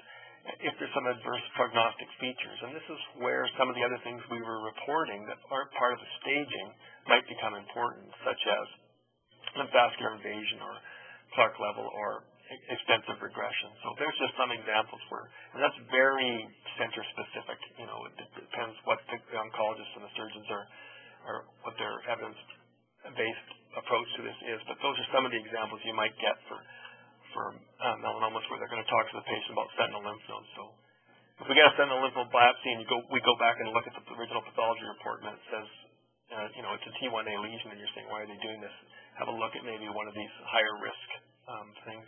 if there's some adverse prognostic features. And this is where some of the other things we were reporting that aren't part of the staging might become important, such as lymphovascular invasion or Clark level or extensive regression. So there's just some examples where, and that's very center specific. You know, it depends what the oncologists and the surgeons are, or what their evidence based approach to this is, but those are some of the examples you might get for for uh, melanomas where they're going to talk to the patient about sentinel lymph nodes. So if we get a sentinel lymph node biopsy and you go, we go back and look at the original pathology report and it says uh, you know, it's a T1A lesion and you're saying, why are they doing this? Have a look at maybe one of these higher risk um, things.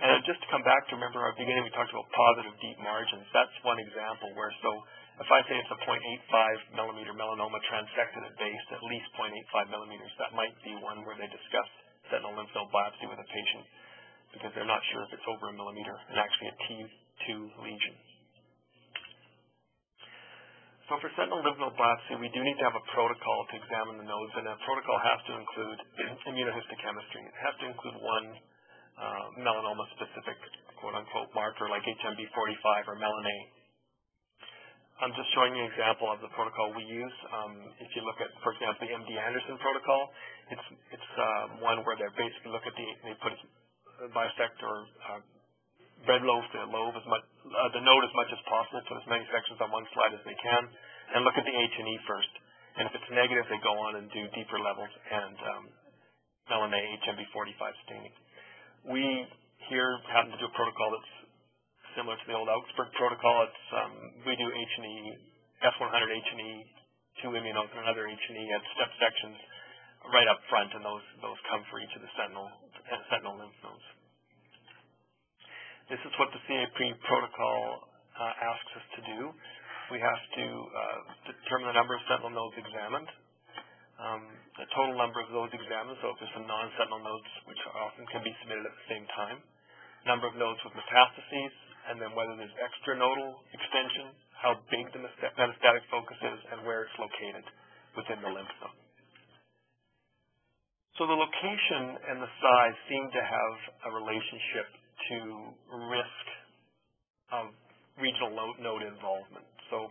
And just to come back to remember our beginning, we talked about positive deep margins. That's one example where so if I say it's a 0.85 millimeter melanoma transected at base, at least 0.85 millimeters, that might be one where they discuss sentinel lymph node biopsy with a patient because they're not sure if it's over a millimeter and actually a T2 lesion. So for sentinel lymph node biopsy, we do need to have a protocol to examine the nodes, and that protocol has to include immunohistochemistry. It has to include one uh, melanoma-specific, quote-unquote, marker like HMB45 or melanA. I'm just showing you an example of the protocol we use. Um, if you look at, for example, the MD Anderson protocol, it's it's uh, one where they basically look at the they put bisect or uh, bread loaf the lobe as much uh, the node as much as possible, put as many sections on one slide as they can, and look at the H and E first. And if it's negative, they go on and do deeper levels and um, LNA HMB45 staining. We here happen to do a protocol that's similar to the old Augsburg protocol. It's um, we do H&E, S100 H&E, two immunos and another H&E at step sections right up front, and those those come for each of the sentinel sentinel lymph nodes. This is what the CAP protocol uh, asks us to do. We have to uh, determine the number of sentinel nodes examined, um, the total number of those examined, so if there's some non-sentinel nodes, which often can be submitted at the same time, number of nodes with metastases, and then whether there's extranodal extension, how big the metastatic focus is, and where it's located within the lymph node. So the location and the size seem to have a relationship to risk of regional node involvement. So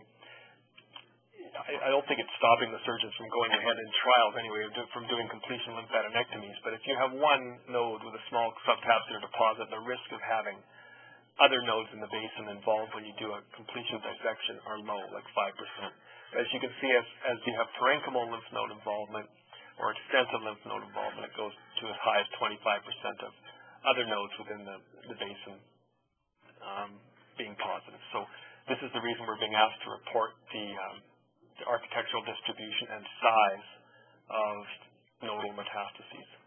I, don't think it's stopping the surgeons from going ahead in trials anyway, from doing completion lymphadenectomies. But if you have one node with a small subcapsular deposit, the risk of having other nodes in the basin involved when you do a completion dissection are low, like 5%. As you can see, as, as you have parenchymal lymph node involvement or extensive lymph node involvement, it goes to as high as 25% of other nodes within the, the basin um, being positive. So this is the reason we're being asked to report the, um, the architectural distribution and size of nodal metastases.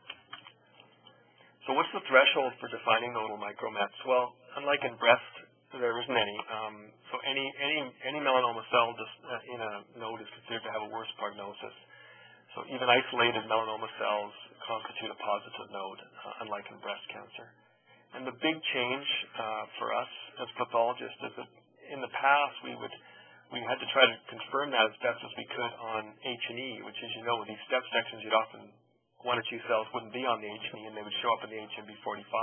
So what's the threshold for defining nodal micromets? Well, unlike in breast, there isn't any. Um, so any any any melanoma cell just, uh, in a node is considered to have a worse prognosis. So even isolated melanoma cells constitute a positive node, uh, unlike in breast cancer. And the big change uh, for us as pathologists is that in the past we would we had to try to confirm that as best as we could on H&E, which, as you know, with these step sections, you'd often one or two cells wouldn't be on the H&E and they would show up in the HMB45.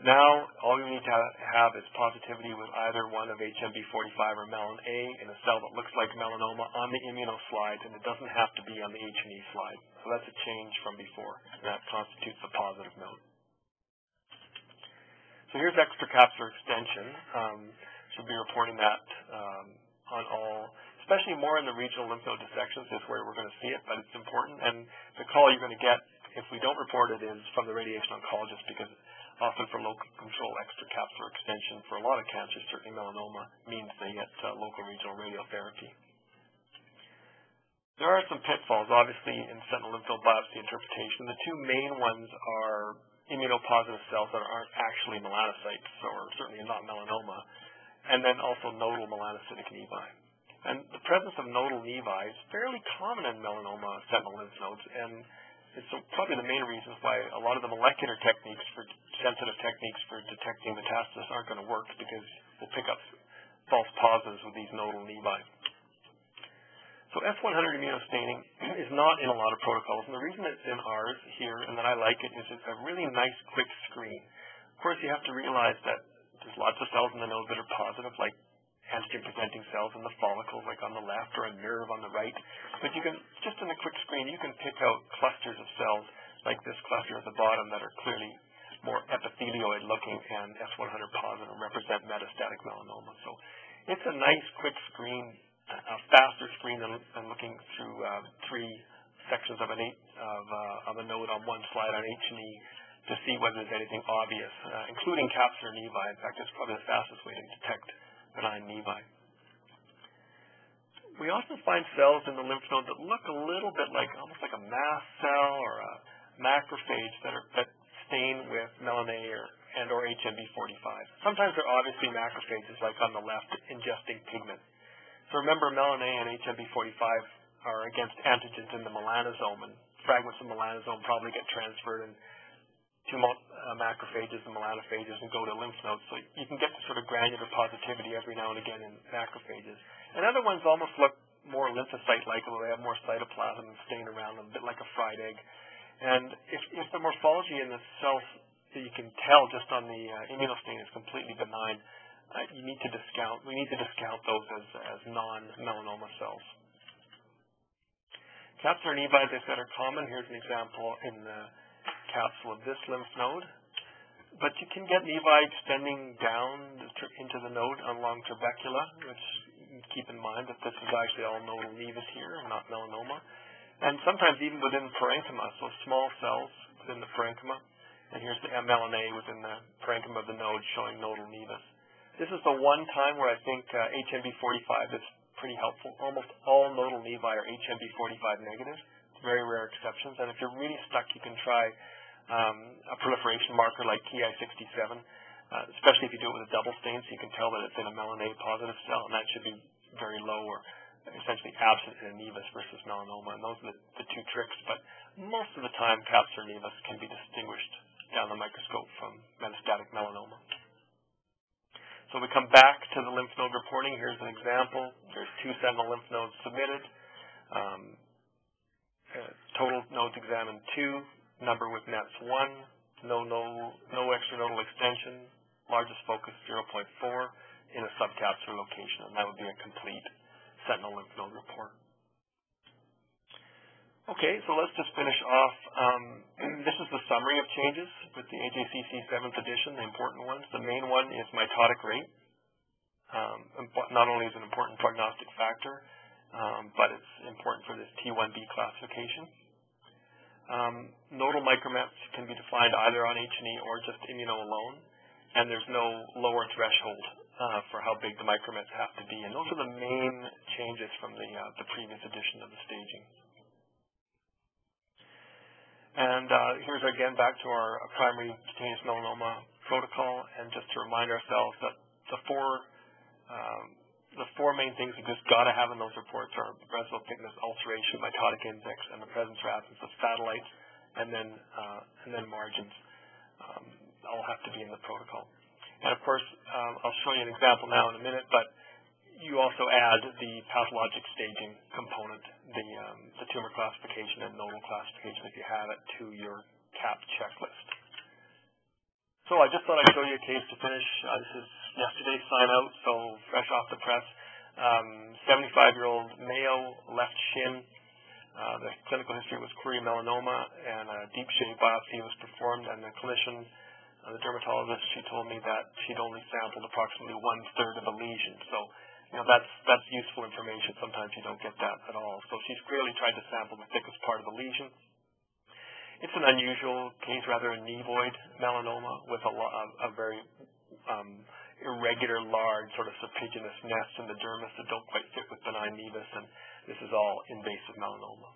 Now, all you need to have is positivity with either one of HMB45 or melanA in a cell that looks like melanoma on the immuno slide, and it doesn't have to be on the H&E slide. So that's a change from before, and that constitutes a positive note. So here's extracapsular extension. Um, should be reporting that um, on all especially more in the regional lymph node dissections is where we're going to see it, but it's important. And the call you're going to get if we don't report it is from the radiation oncologist because often for local control extracapsular extension for a lot of cancers, certainly melanoma, means they get uh, local regional radiotherapy. There are some pitfalls, obviously, in sentinel lymph node biopsy interpretation. The two main ones are immunopositive cells that aren't actually melanocytes, or certainly not melanoma, and then also nodal melanocytic nevi. And the presence of nodal nevi is fairly common in melanoma sentinel lymph nodes, and it's probably the main reason why a lot of the molecular techniques for sensitive techniques for detecting metastasis aren't going to work because we'll pick up false positives with these nodal nevi. So S100 immunostaining is not in a lot of protocols, and the reason it's in ours here and that I like it is it's a really nice, quick screen. Of course, you have to realize that there's lots of cells in the node that are positive, like antigen-presenting cells in the follicles, like on the left, or a nerve on the right. But you can, just in a quick screen, you can pick out clusters of cells like this cluster at the bottom that are clearly more epithelioid looking and S100 positive represent metastatic melanoma. So it's a nice quick screen, a faster screen than, than looking through uh, three sections of an eight, of, uh, of a node on one slide on H&E to see whether there's anything obvious, uh, including capsular nevi. In fact, it's probably the fastest way to detect benign nevi. We often find cells in the lymph node that look a little bit like almost like a mast cell or a macrophage that are that stain with melanA or and or HMB45. Sometimes they're obviously macrophages like on the left ingesting pigment. So remember melanA and HMB45 are against antigens in the melanosome and fragments of melanosome probably get transferred and to macrophages and melanophages and go to lymph nodes. So you can get the sort of granular positivity every now and again in macrophages. And other ones almost look more lymphocyte-like, although they have more cytoplasm and stain around them, a bit like a fried egg. And if, if the morphology in the cells that you can tell just on the uh, immunostain is completely benign, uh, you need to discount. We need to discount those as, as non-melanoma cells. Capsular nevi, as I said, are common. Here's an example in the capsule of this lymph node. But you can get nevi extending down into the node along trabecula, which keep in mind that this is actually all nodal nevus here not melanoma. And sometimes even within the parenchyma, so small cells within the parenchyma. And here's the melanA within the parenchyma of the node showing nodal nevus. This is the one time where I think uh, HMB45 is pretty helpful. Almost all nodal nevi are HMB45 negative very rare exceptions. And if you're really stuck, you can try um, a proliferation marker like Ki67, uh, especially if you do it with a double stain, so you can tell that it's in a melanA positive cell, and that should be very low or essentially absent in nevus versus melanoma. And those are the, the two tricks. But most of the time, capsular nevus can be distinguished down the microscope from metastatic melanoma. So we come back to the lymph node reporting. Here's an example. There's two sentinel lymph nodes submitted. Um, uh, total nodes examined two, number with mets one, no no no extranodal extension, largest focus 0.4 in a subcapsular location, and that would be a complete sentinel lymph node report. Okay, so let's just finish off. Um, this is the summary of changes with the AJCC 7th edition, the important ones. The main one is mitotic rate. Um, not only is it an important prognostic factor, um, but it's important for this T1b classification. Um, nodal micromets can be defined either on H&E or just immuno alone, and there's no lower threshold uh, for how big the micromets have to be. And those are the main changes from the, uh, the previous edition of the staging. And uh, here's again back to our primary cutaneous melanoma protocol, and just to remind ourselves that the four um, the four main things we just got to have in those reports are the Breslow thickness, ulceration, mitotic index, and the presence or absence of satellites, and then uh, and then margins um, all have to be in the protocol. And of course, um, I'll show you an example now in a minute, but you also add the pathologic staging component, the, um, the tumor classification and nodal classification if you have it, to your CAP checklist. So I just thought I'd show you a case to finish. Uh, this is yesterday's sign out, so fresh off the press. 75-year-old um, Mayo, left shin. Uh, the clinical history was query melanoma, and a deep shave biopsy was performed. And the clinician, uh, the dermatologist, she told me that she'd only sampled approximately one third of a lesion. So, you know, that's that's useful information. Sometimes you don't get that at all. So she's clearly tried to sample the thickest part of the lesion. It's an unusual case, rather a nevoid melanoma with a, a, a very um, irregular, large, sort of serpiginous nests in the dermis that don't quite fit with benign nevus, and this is all invasive melanoma.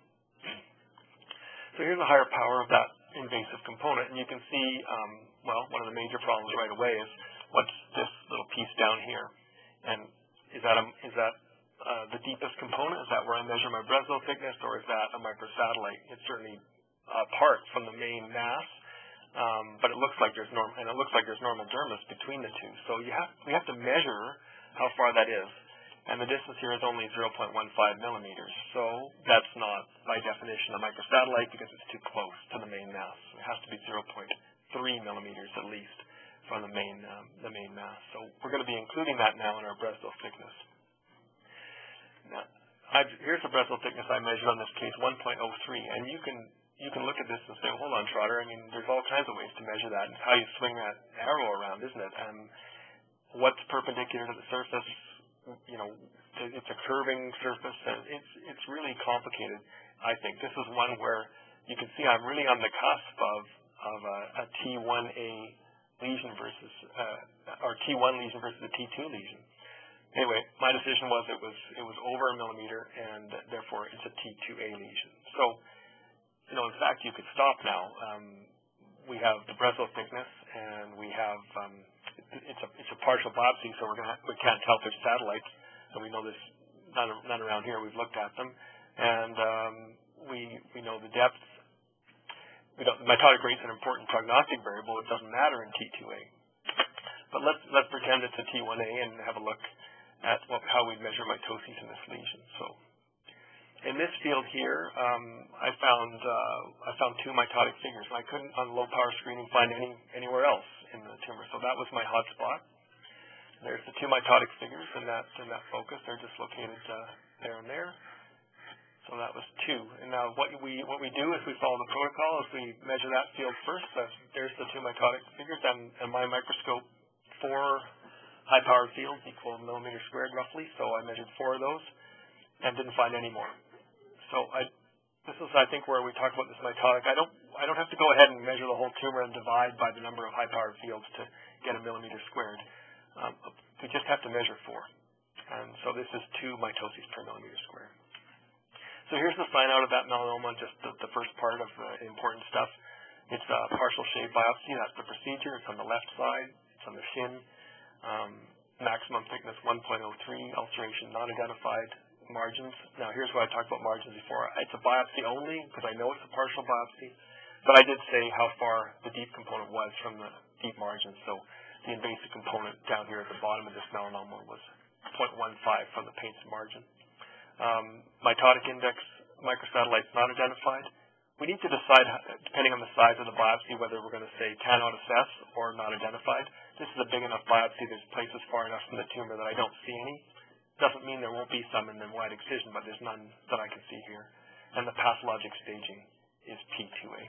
So here's a higher power of that invasive component, and you can see, um, well, one of the major problems right away is what's this little piece down here, and is that a, is that uh, the deepest component? Is that where I measure my Breslow thickness, or is that a microsatellite? It's certainly apart from the main mass, um, but it looks like there's normal, and it looks like there's normal dermis between the two. So you have we have to measure how far that is, and the distance here is only 0.15 millimeters. So that's not by definition a microsatellite because it's too close to the main mass. It has to be 0.3 millimeters at least from the main um, the main mass. So we're going to be including that now in our Breslow thickness. Now, I've, here's the Breslow thickness I measured on this case, 1.03, and you can you can look at this and say, hold on, Trotter. I mean, there's all kinds of ways to measure that. It's how you swing that arrow around, isn't it? And what's perpendicular to the surface? You know, it's a curving surface, and it's it's really complicated. I think this is one where you can see I'm really on the cusp of of a, a T1A lesion versus uh, or T1 lesion versus a T2 lesion, anyway, my decision was it was it was over a millimeter, and therefore it's a T2A lesion. So, you know, in fact, you could stop now. Um, we have the Breslow thickness, and we have um, it's a it's a partial biopsy, so we're gonna we can't tell if there's satellites, and we know there's none none around here. We've looked at them, and um, we we know the depth. We don't, mitotic rate's an important prognostic variable. It doesn't matter in T2A. But let's let's pretend it's a T1A and have a look at what, how we measure mitoses in this lesion. So in this field here, um, I found uh, I found two mitotic figures. I couldn't on low power screening find any anywhere else in the tumor. So that was my hot spot. There's the two mitotic figures in that in that focus. They're just located uh, there and there. So that was two. And now what we what we do is we follow the protocol is we measure that field first. There's the two mitotic figures, and, and my microscope four high power fields equal millimeter squared roughly. So I measured four of those and didn't find any more. So I this is I think where we talk about this mitotic. I don't I don't have to go ahead and measure the whole tumor and divide by the number of high-powered fields to get a millimeter squared. Um, we just have to measure four. And so this is two mitoses per millimeter squared. So here's the sign out of that melanoma, just the, the first part of the important stuff. It's a partial shave biopsy. That's the procedure. It's on the left side. It's on the shin. Um, maximum thickness 1.03, ulceration not identified, margins. Now here's where I talked about margins before. It's a biopsy only because I know it's a partial biopsy, but I did say how far the deep component was from the deep margin. So the invasive component down here at the bottom of this melanoma was 0.15 from the painted margin. Um, mitotic index microsatellites not identified. We need to decide, depending on the size of the biopsy, whether we're going to say cannot assess or not identified. This is a big enough biopsy. There's places far enough from the tumor that I don't see any. Doesn't mean there won't be some in the wide excision, but there's none that I can see here. And the pathologic staging is P2A.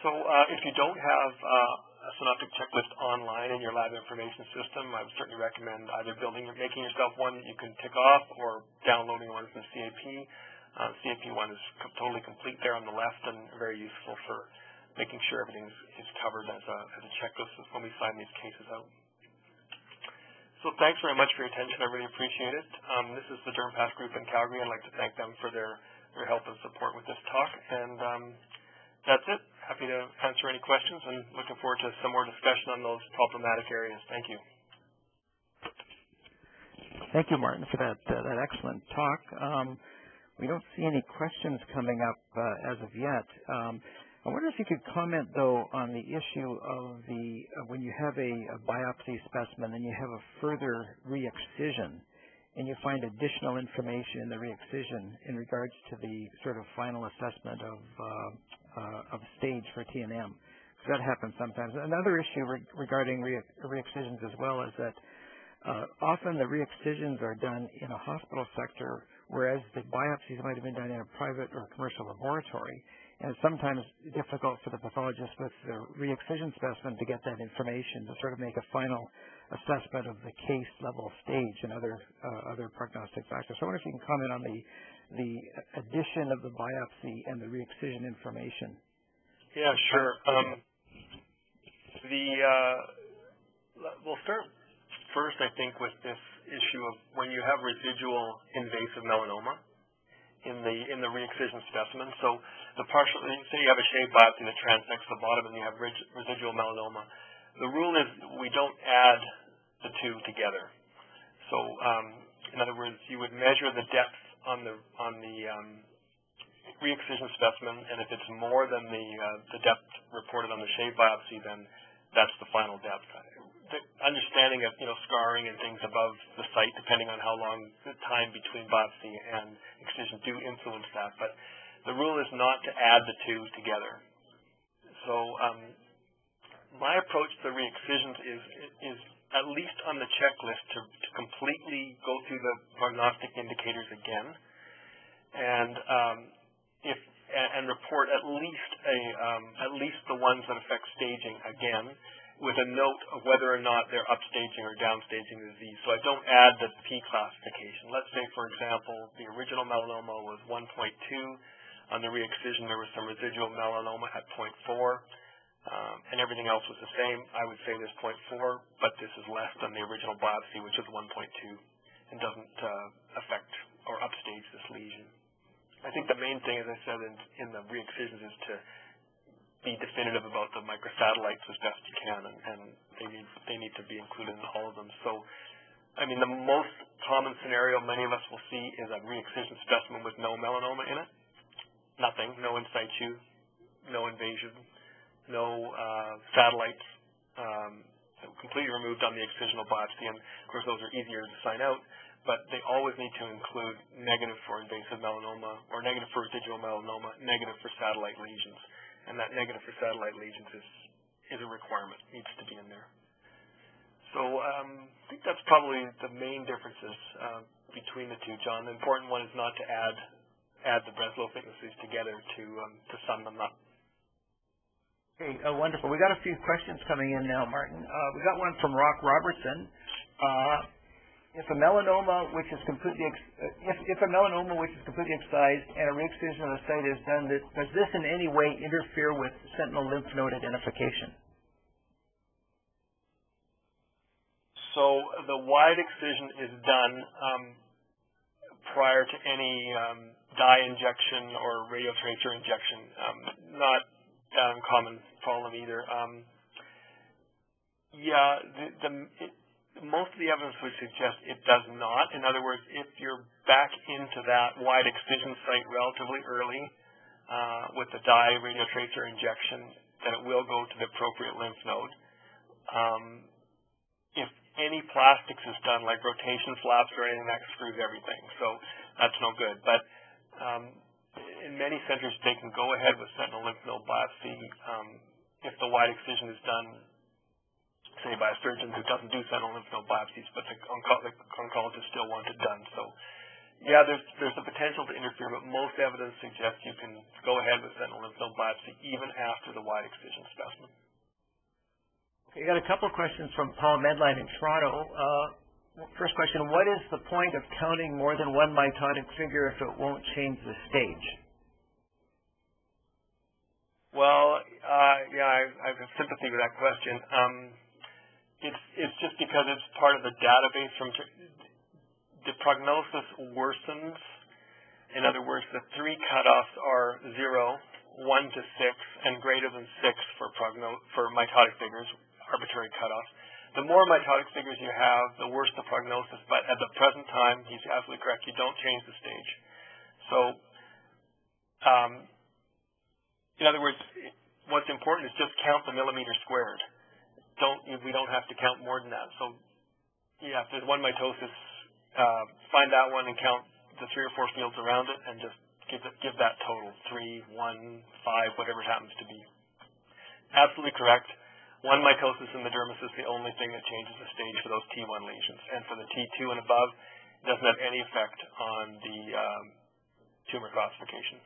So uh, if you don't have uh, a synoptic checklist online in your lab information system, I would certainly recommend either building or making yourself one that you can tick off or downloading one from CAP. Uh, CAP1 is totally complete there on the left and very useful for making sure everything is covered as a, as a checklist when we sign these cases out. So thanks very much for your attention. I really appreciate it. Um, this is the DermPath group in Calgary. I'd like to thank them for their, their help and support with this talk. And um, that's it. Happy to answer any questions and looking forward to some more discussion on those problematic areas. Thank you. Thank you, Martin, for that uh, that excellent talk. Um, we don't see any questions coming up uh, as of yet. I wonder if you could comment, though, on the issue of the when you have a, a, biopsy specimen and you have a further re-excision, and you find additional information in the re-excision in regards to the sort of final assessment of uh, uh, of stage for TNM. So that happens sometimes. Another issue re regarding re- excisions as well is that uh, often the re-excisions are done in a hospital sector, whereas the biopsies might have been done in a private or commercial laboratory. And sometimes difficult for the pathologist with the re-excision specimen to get that information to sort of make a final assessment of the case level stage and other uh, other prognostic factors. So I wonder if you can comment on the the addition of the biopsy and the re-excision information? Yeah, sure. Um, the uh, we'll start first, I think, with this issue of when you have residual invasive melanoma in the in the re-excision specimen. So the partial, say you have a shave biopsy that transects the bottom and you have residual melanoma. The rule is we don't add the two together. So um, in other words, you would measure the depth on the on the um, re-excision specimen, and if it's more than the uh, the depth reported on the shave biopsy, then that's the final depth. The understanding of you know scarring and things above the site, depending on how long the time between biopsy and excision, do influence that. But the rule is not to add the two together. So um, my approach to re-excisions is is at least on the checklist to, to completely go through the prognostic indicators again, and um, if and report at least a um, at least the ones that affect staging again, with a note of whether or not they're upstaging or downstaging the disease. So I don't add the P classification. Let's say, for example, the original melanoma was 1.2. On the re-excision, there was some residual melanoma at 0.4 um, and everything else was the same, I would say there's 0.4, but this is less than the original biopsy, which is 1.2, and doesn't uh, affect or upstage this lesion. I think the main thing, as I said in, in the re-excisions, is to be definitive about the microsatellites as best you can, and, and they need they need to be included in all of them. So, I mean, the most common scenario many of us will see is a re-excision specimen with no melanoma in it, nothing, no in situ, no invasion, no uh, satellites, um, completely removed on the excisional biopsy, and of course those are easier to sign out but they always need to include negative for invasive melanoma or negative for residual melanoma, negative for satellite lesions and that negative for satellite lesions is, is a requirement, needs to be in there. So um, I think that's probably the main differences uh, between the two, John. The important one is not to add add the Breslow thicknesses together to um, to sum them up. Okay, uh, wonderful. We got a few questions coming in now, Martin. Uh, we got one from Rock Robertson. Uh, if a melanoma which is completely uh, if, if a melanoma which is completely excised and a re-excision of the site is done, does this in any way interfere with sentinel lymph node identification? So the wide excision is done um, prior to any um, dye injection or radiotracer injection. Um, not that uncommon problem either. Um, yeah, the, the it, most of the evidence would suggest it does not. In other words, if you're back into that wide excision site relatively early uh, with the dye radiotracer injection, then it will go to the appropriate lymph node. Um, if any plastics is done, like rotation flaps or anything, that screws everything. So that's no good. But um, in many centers, they can go ahead with sentinel lymph node biopsy um, if the wide excision is done say, by a surgeon who doesn't do sentinel lymph node biopsies, but the, onco the oncologist still wants it done. So, yeah, there's there's the potential to interfere, but most evidence suggests you can go ahead with sentinel lymph node biopsy even after the wide excision specimen. Okay, you got a couple of questions from Paul Medline in Toronto. Uh, first question, what is the point of counting more than one mitotic figure if it won't change the stage? Well, uh, yeah, I, I have sympathy with that question. Um, it's it's just because it's part of the database from the prognosis worsens. In other words, the three cutoffs are zero, one to six, and greater than six for progno for mitotic figures, arbitrary cutoffs. The more mitotic figures you have, the worse the prognosis. But at the present time, he's absolutely correct. You don't change the stage. So, um, in other words, what's important is just count the millimeter squared don't we don't have to count more than that. So yeah, if there's one mitosis, uh, find that one and count the three or four fields around it, and just give it, give that total three, one, five, whatever it happens to be. Absolutely correct. One mitosis in the dermis is the only thing that changes the stage for those T1 lesions, and for the T2 and above, it doesn't have any effect on the um, tumor classification.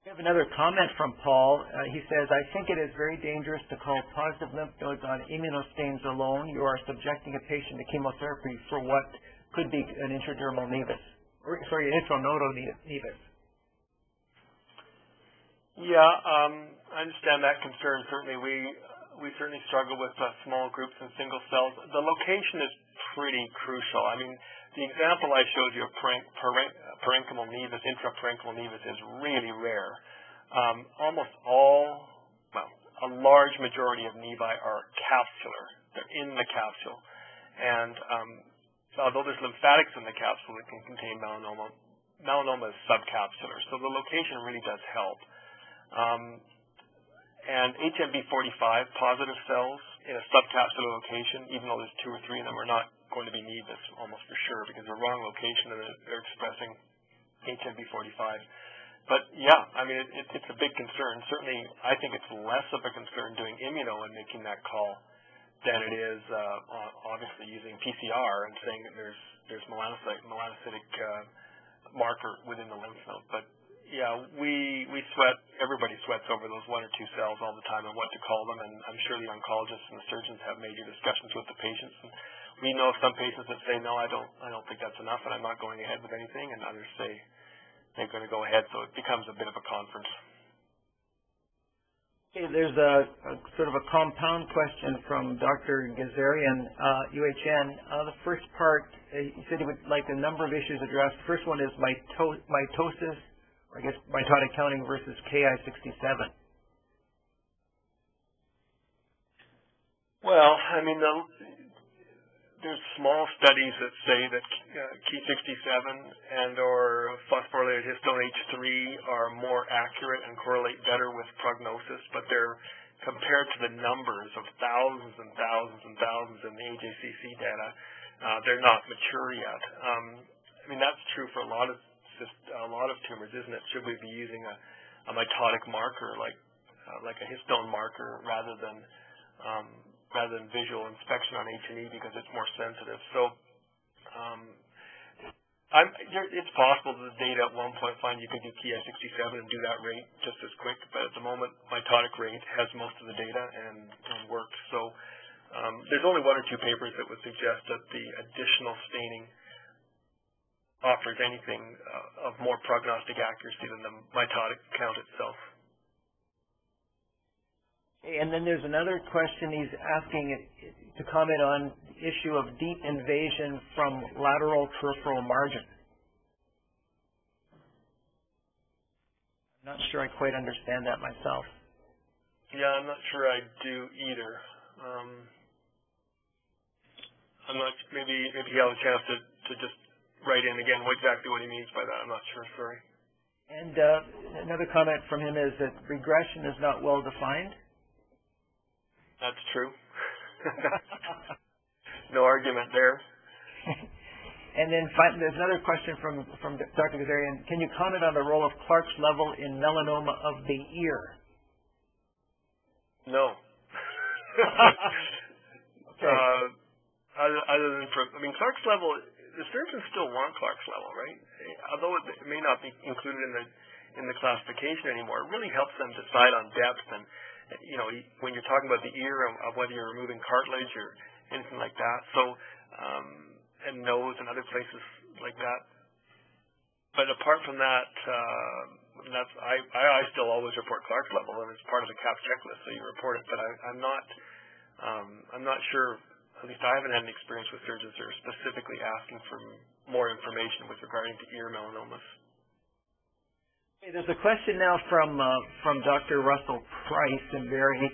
We have another comment from Paul. Uh, he says, I think it is very dangerous to call positive lymph nodes on immunostains alone. You are subjecting a patient to chemotherapy for what could be an intradermal nevus, or sorry, an intranodal nevus. Yeah, um, I understand that concern. Certainly, we we certainly struggle with uh, small groups and single cells. The location is pretty crucial. I mean, the example I showed you of parenchymal nevus, intraparenchymal nevus, is really rare. Um, almost all, well, a large majority of nevi are capsular. They're in the capsule. And um, although there's lymphatics in the capsule that can contain melanoma, melanoma is subcapsular. So the location really does help. Um, and HMB45 positive cells in a subcapsular location, even though there's two or three of them, are not going to be nevus almost for sure because the wrong location and they're expressing HMB45. But yeah, I mean, it, it, it's a big concern. Certainly, I think it's less of a concern doing immuno and making that call than it is uh, obviously using PCR and saying that there's there's melanocyte melanocytic uh, marker within the lymph node. But yeah, we we sweat. Everybody sweats over those one or two cells all the time and what to call them. And I'm sure the oncologists and the surgeons have major discussions with the patients. And we know some patients that say, no, I don't, I don't think that's enough, and I'm not going ahead with anything, and others say they're going to go ahead. So it becomes a bit of a conference. Okay, there's a, a sort of a compound question from Dr. Ghazarian, uh, UHN. Uh, the first part, uh, he said he would like a number of issues addressed. The first one is mito- mitosis, or I guess mitotic counting versus Ki67. Well, I mean, the, there's small studies that say that uh, Ki67 and or phosphorylated histone H3 are more accurate and correlate better with prognosis, but they're compared to the numbers of thousands and thousands and thousands in the AJCC data, uh, they're not mature yet. Um, I mean, that's true for a lot of a lot of tumors, isn't it? Should we be using a, a mitotic marker like uh, like a histone marker rather than um, rather than visual inspection on H&E because it's more sensitive. So um, I'm, it's possible that the data at one point find you can do Ki67 and do that rate just as quick, but at the moment, mitotic rate has most of the data and, and works. So um, there's only one or two papers that would suggest that the additional staining offers anything uh, of more prognostic accuracy than the mitotic count itself. And then there's another question he's asking to comment on the issue of deep invasion from lateral peripheral margin. I'm not sure I quite understand that myself. Yeah, I'm not sure I do either. Um, I'm not. Maybe maybe he'll have a chance to, to just write in again what exactly what he means by that. I'm not sure. Sorry. And uh, another comment from him is that regression is not well defined. That's true. no argument there. and then finally, there's another question from, from Dr. Ghazarian. Can you comment on the role of Clark's level in melanoma of the ear? No. okay. uh, other, other, than for, I mean, Clark's level, the surgeons still want Clark's level, right? Although it may not be included in the in the classification anymore, it really helps them decide on depth and you know, when you're talking about the ear of, whether you're removing cartilage or anything like that. So, um, and nose and other places like that. But apart from that, uh, that's I, I, still always report Clark's level, and it's part of the CAP checklist, so you report it. But I, I'm not, um, I'm not sure. At least I haven't had any experience with surgeons who are specifically asking for more information with regarding to ear melanomas. Hey, there's a question now from uh, from Dr. Russell Price in Barrie.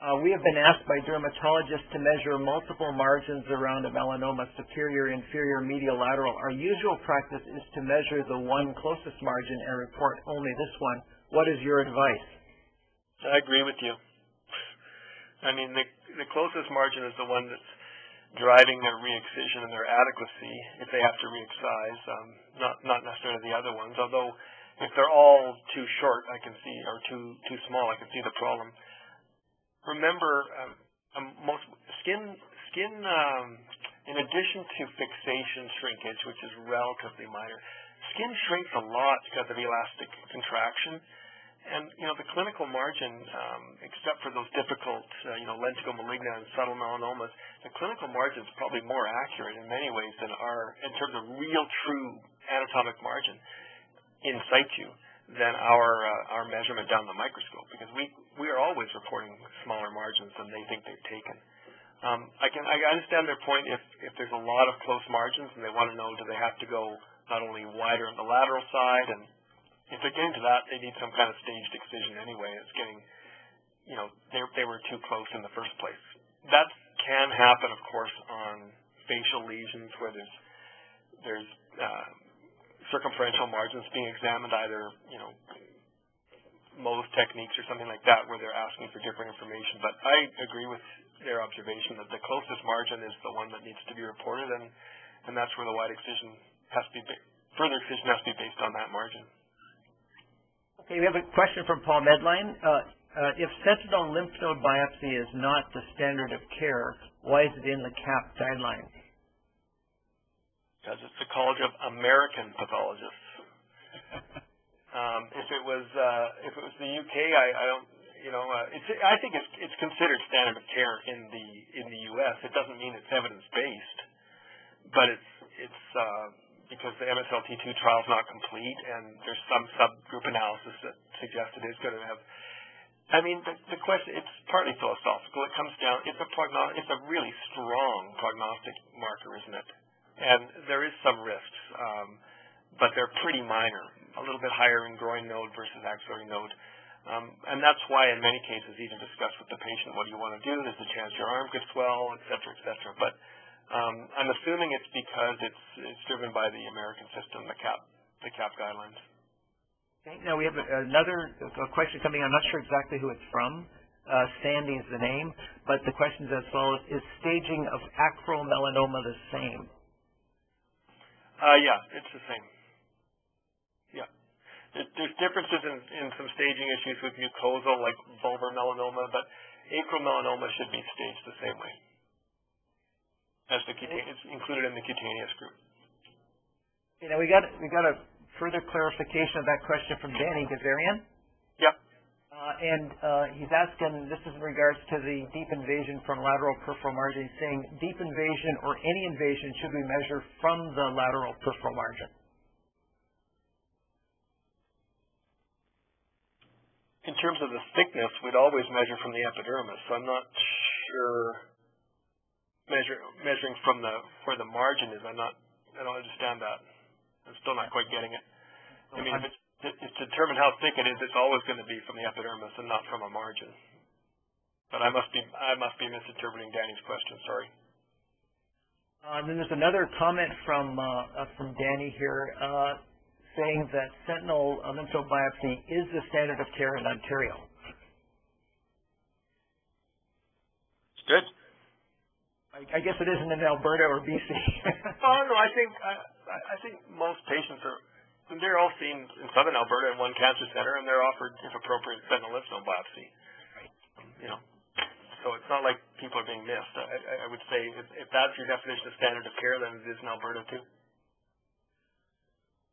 Uh, we have been asked by dermatologists to measure multiple margins around a melanoma, superior, inferior, medial, lateral. Our usual practice is to measure the one closest margin and report only this one. What is your advice? I agree with you. I mean, the, the closest margin is the one that's driving their re-excision and their adequacy if they have to re-excise, um, not, not necessarily the other ones, although if they're all too short, I can see, or too too small, I can see the problem. Remember, um, um, most skin skin, um, in addition to fixation shrinkage, which is relatively minor, skin shrinks a lot because of elastic contraction. And you know the clinical margin, um, except for those difficult, uh, you know, lentigo maligna and subtle melanomas, the clinical margin is probably more accurate in many ways than our, in terms of real, true anatomic margin in situ than our uh, our measurement down the microscope because we we are always reporting smaller margins than they think they've taken. Um, I can I understand their point if if there's a lot of close margins and they want to know do they have to go not only wider on the lateral side and if they're getting to that they need some kind of staged excision anyway. It's getting you know they they were too close in the first place. That can happen of course on facial lesions where there's there's uh, circumferential margins being examined, either you know Mohs techniques or something like that, where they're asking for different information. But I agree with their observation that the closest margin is the one that needs to be reported, and and that's where the wide excision has to be further excision has to be based on that margin. Okay, we have a question from Paul Medline. Uh, uh, if sentinel lymph node biopsy is not the standard of care, why is it in the CAP guidelines? Because it's the College of American Pathologists. um, if it was uh, if it was the UK, I, I don't you know uh, it's I think it's it's considered standard of care in the in the US. It doesn't mean it's evidence based, but it's it's uh, because the MSLT2 trial is not complete, and there's some subgroup analysis that suggests it is going to have I mean, the, the question, it's partly philosophical. It comes down, it's a progno- it's a really strong prognostic marker, isn't it? And there is some risks, um, but they're pretty minor, a little bit higher in groin node versus axillary node. Um, and that's why in many cases even discuss with the patient what do you want to do, there's a chance your arm could swell, et cetera, et cetera. But um, I'm assuming it's because it's, it's driven by the American system, the CAP, the CAP guidelines. Okay, now we have another question coming. I'm not sure exactly who it's from. Uh, Sandy is the name, but the question is as follows: Is staging of acromelanoma the same? Uh, yeah, it's the same. Yeah, there's differences in, in some staging issues with mucosal, like vulvar melanoma, but acromelanoma should be staged the same way as the cutaneous, included in the cutaneous group. You know, we got we got a further clarification of that question from Danny Ghazarian. Yep. Uh, and uh, he's asking, this is in regards to the deep invasion from lateral peripheral margin. Saying deep invasion or any invasion should we measure from the lateral peripheral margin? In terms of the thickness, we'd always measure from the epidermis. So I'm not sure measure, measuring from the where the margin is. I'm not. I don't understand that. I'm still not quite getting it. I mean, if it's, it's to determine how thick it is, it's always going to be from the epidermis and not from a margin. But I must be I must be misinterpreting Danny's question. Sorry. Uh, then there's another comment from uh, uh, from Danny here uh, saying that sentinel lymph node biopsy is the standard of care in Ontario. It's Good. I, I guess it isn't in Alberta or BC. oh no, I think I, I think most patients are they're all seen in southern Alberta in one cancer center, and they're offered, if appropriate, sentinel lymph node biopsy. You know, so it's not like people are being missed. I, I would say if, if that's your definition of standard of care, then it is in Alberta too.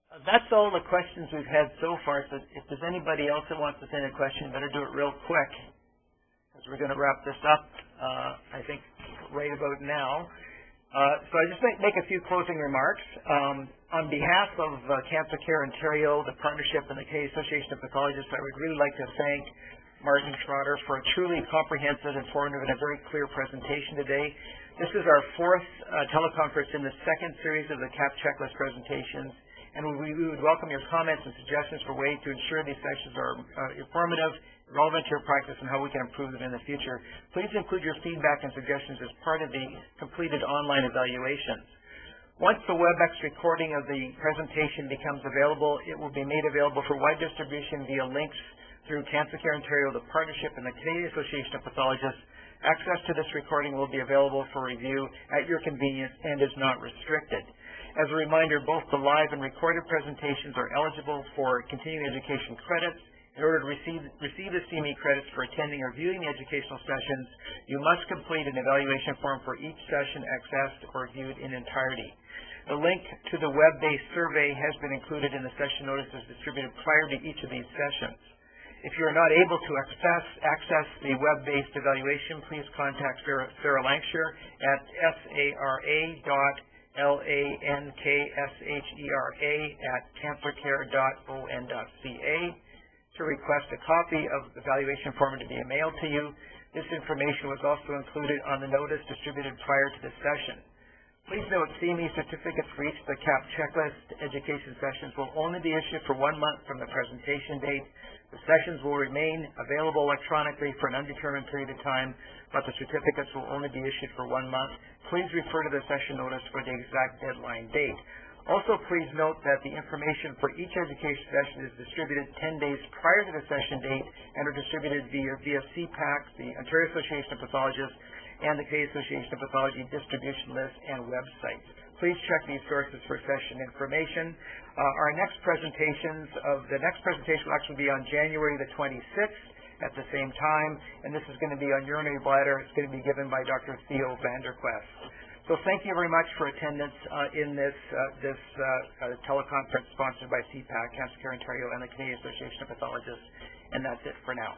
Uh, that's all the questions we've had so far. So if there's anybody else that wants to send a question, better do it real quick, because we're going to wrap this up. Uh, I think right about now. Uh, so I just make, make a few closing remarks. Um, on behalf of uh, Cancer Care Ontario, the partnership, and the Canadian Association of Pathologists, I would really like to thank Martin Trotter for a truly comprehensive, informative, and a very clear presentation today. This is our fourth uh, teleconference in the second series of the CAP checklist presentations, and we, we would welcome your comments and suggestions for ways to ensure these sessions are uh, informative relevant to your practice and how we can improve them in the future. Please include your feedback and suggestions as part of the completed online evaluations. Once the WebEx recording of the presentation becomes available, it will be made available for wide distribution via links through Cancer Care Ontario, the partnership, and the Canadian Association of Pathologists. Access to this recording will be available for review at your convenience and is not restricted. As a reminder, both the live and recorded presentations are eligible for continuing education credits in order to receive, receive the CME credits for attending or viewing the educational sessions, you must complete an evaluation form for each session accessed or viewed in entirety. The link to the web-based survey has been included in the session notices distributed prior to each of these sessions. If you are not able to access, access the web-based evaluation, please contact Sarah, Sarah Lankshire at S-A-R-A.L-A-N-K-S-H-E-R-A at cancercare.on.ca to request a copy of the evaluation form to be mailed to you. This information was also included on the notice distributed prior to the session. Please note CME certificates for each of the CAP checklist education sessions will only be issued for one month from the presentation date. The sessions will remain available electronically for an undetermined period of time, but the certificates will only be issued for one month. Please refer to the session notice for the exact deadline date. Also, please note that the information for each education session is distributed 10 days prior to the session date and are distributed via, via CPAC, the Ontario Association of Pathologists, and the Canadian Association of Pathology distribution list and websites. Please check these sources for session information. Uh, our next presentations of the next presentation will actually be on January the 26th at the same time, and this is going to be on urinary bladder. It's going to be given by Dr. Theo van der Kwast. So thank you very much for attendance uh, in this uh, this uh, uh teleconference sponsored by CPAC, Cancer Care Ontario, and the Canadian Association of Pathologists. And that's it for now.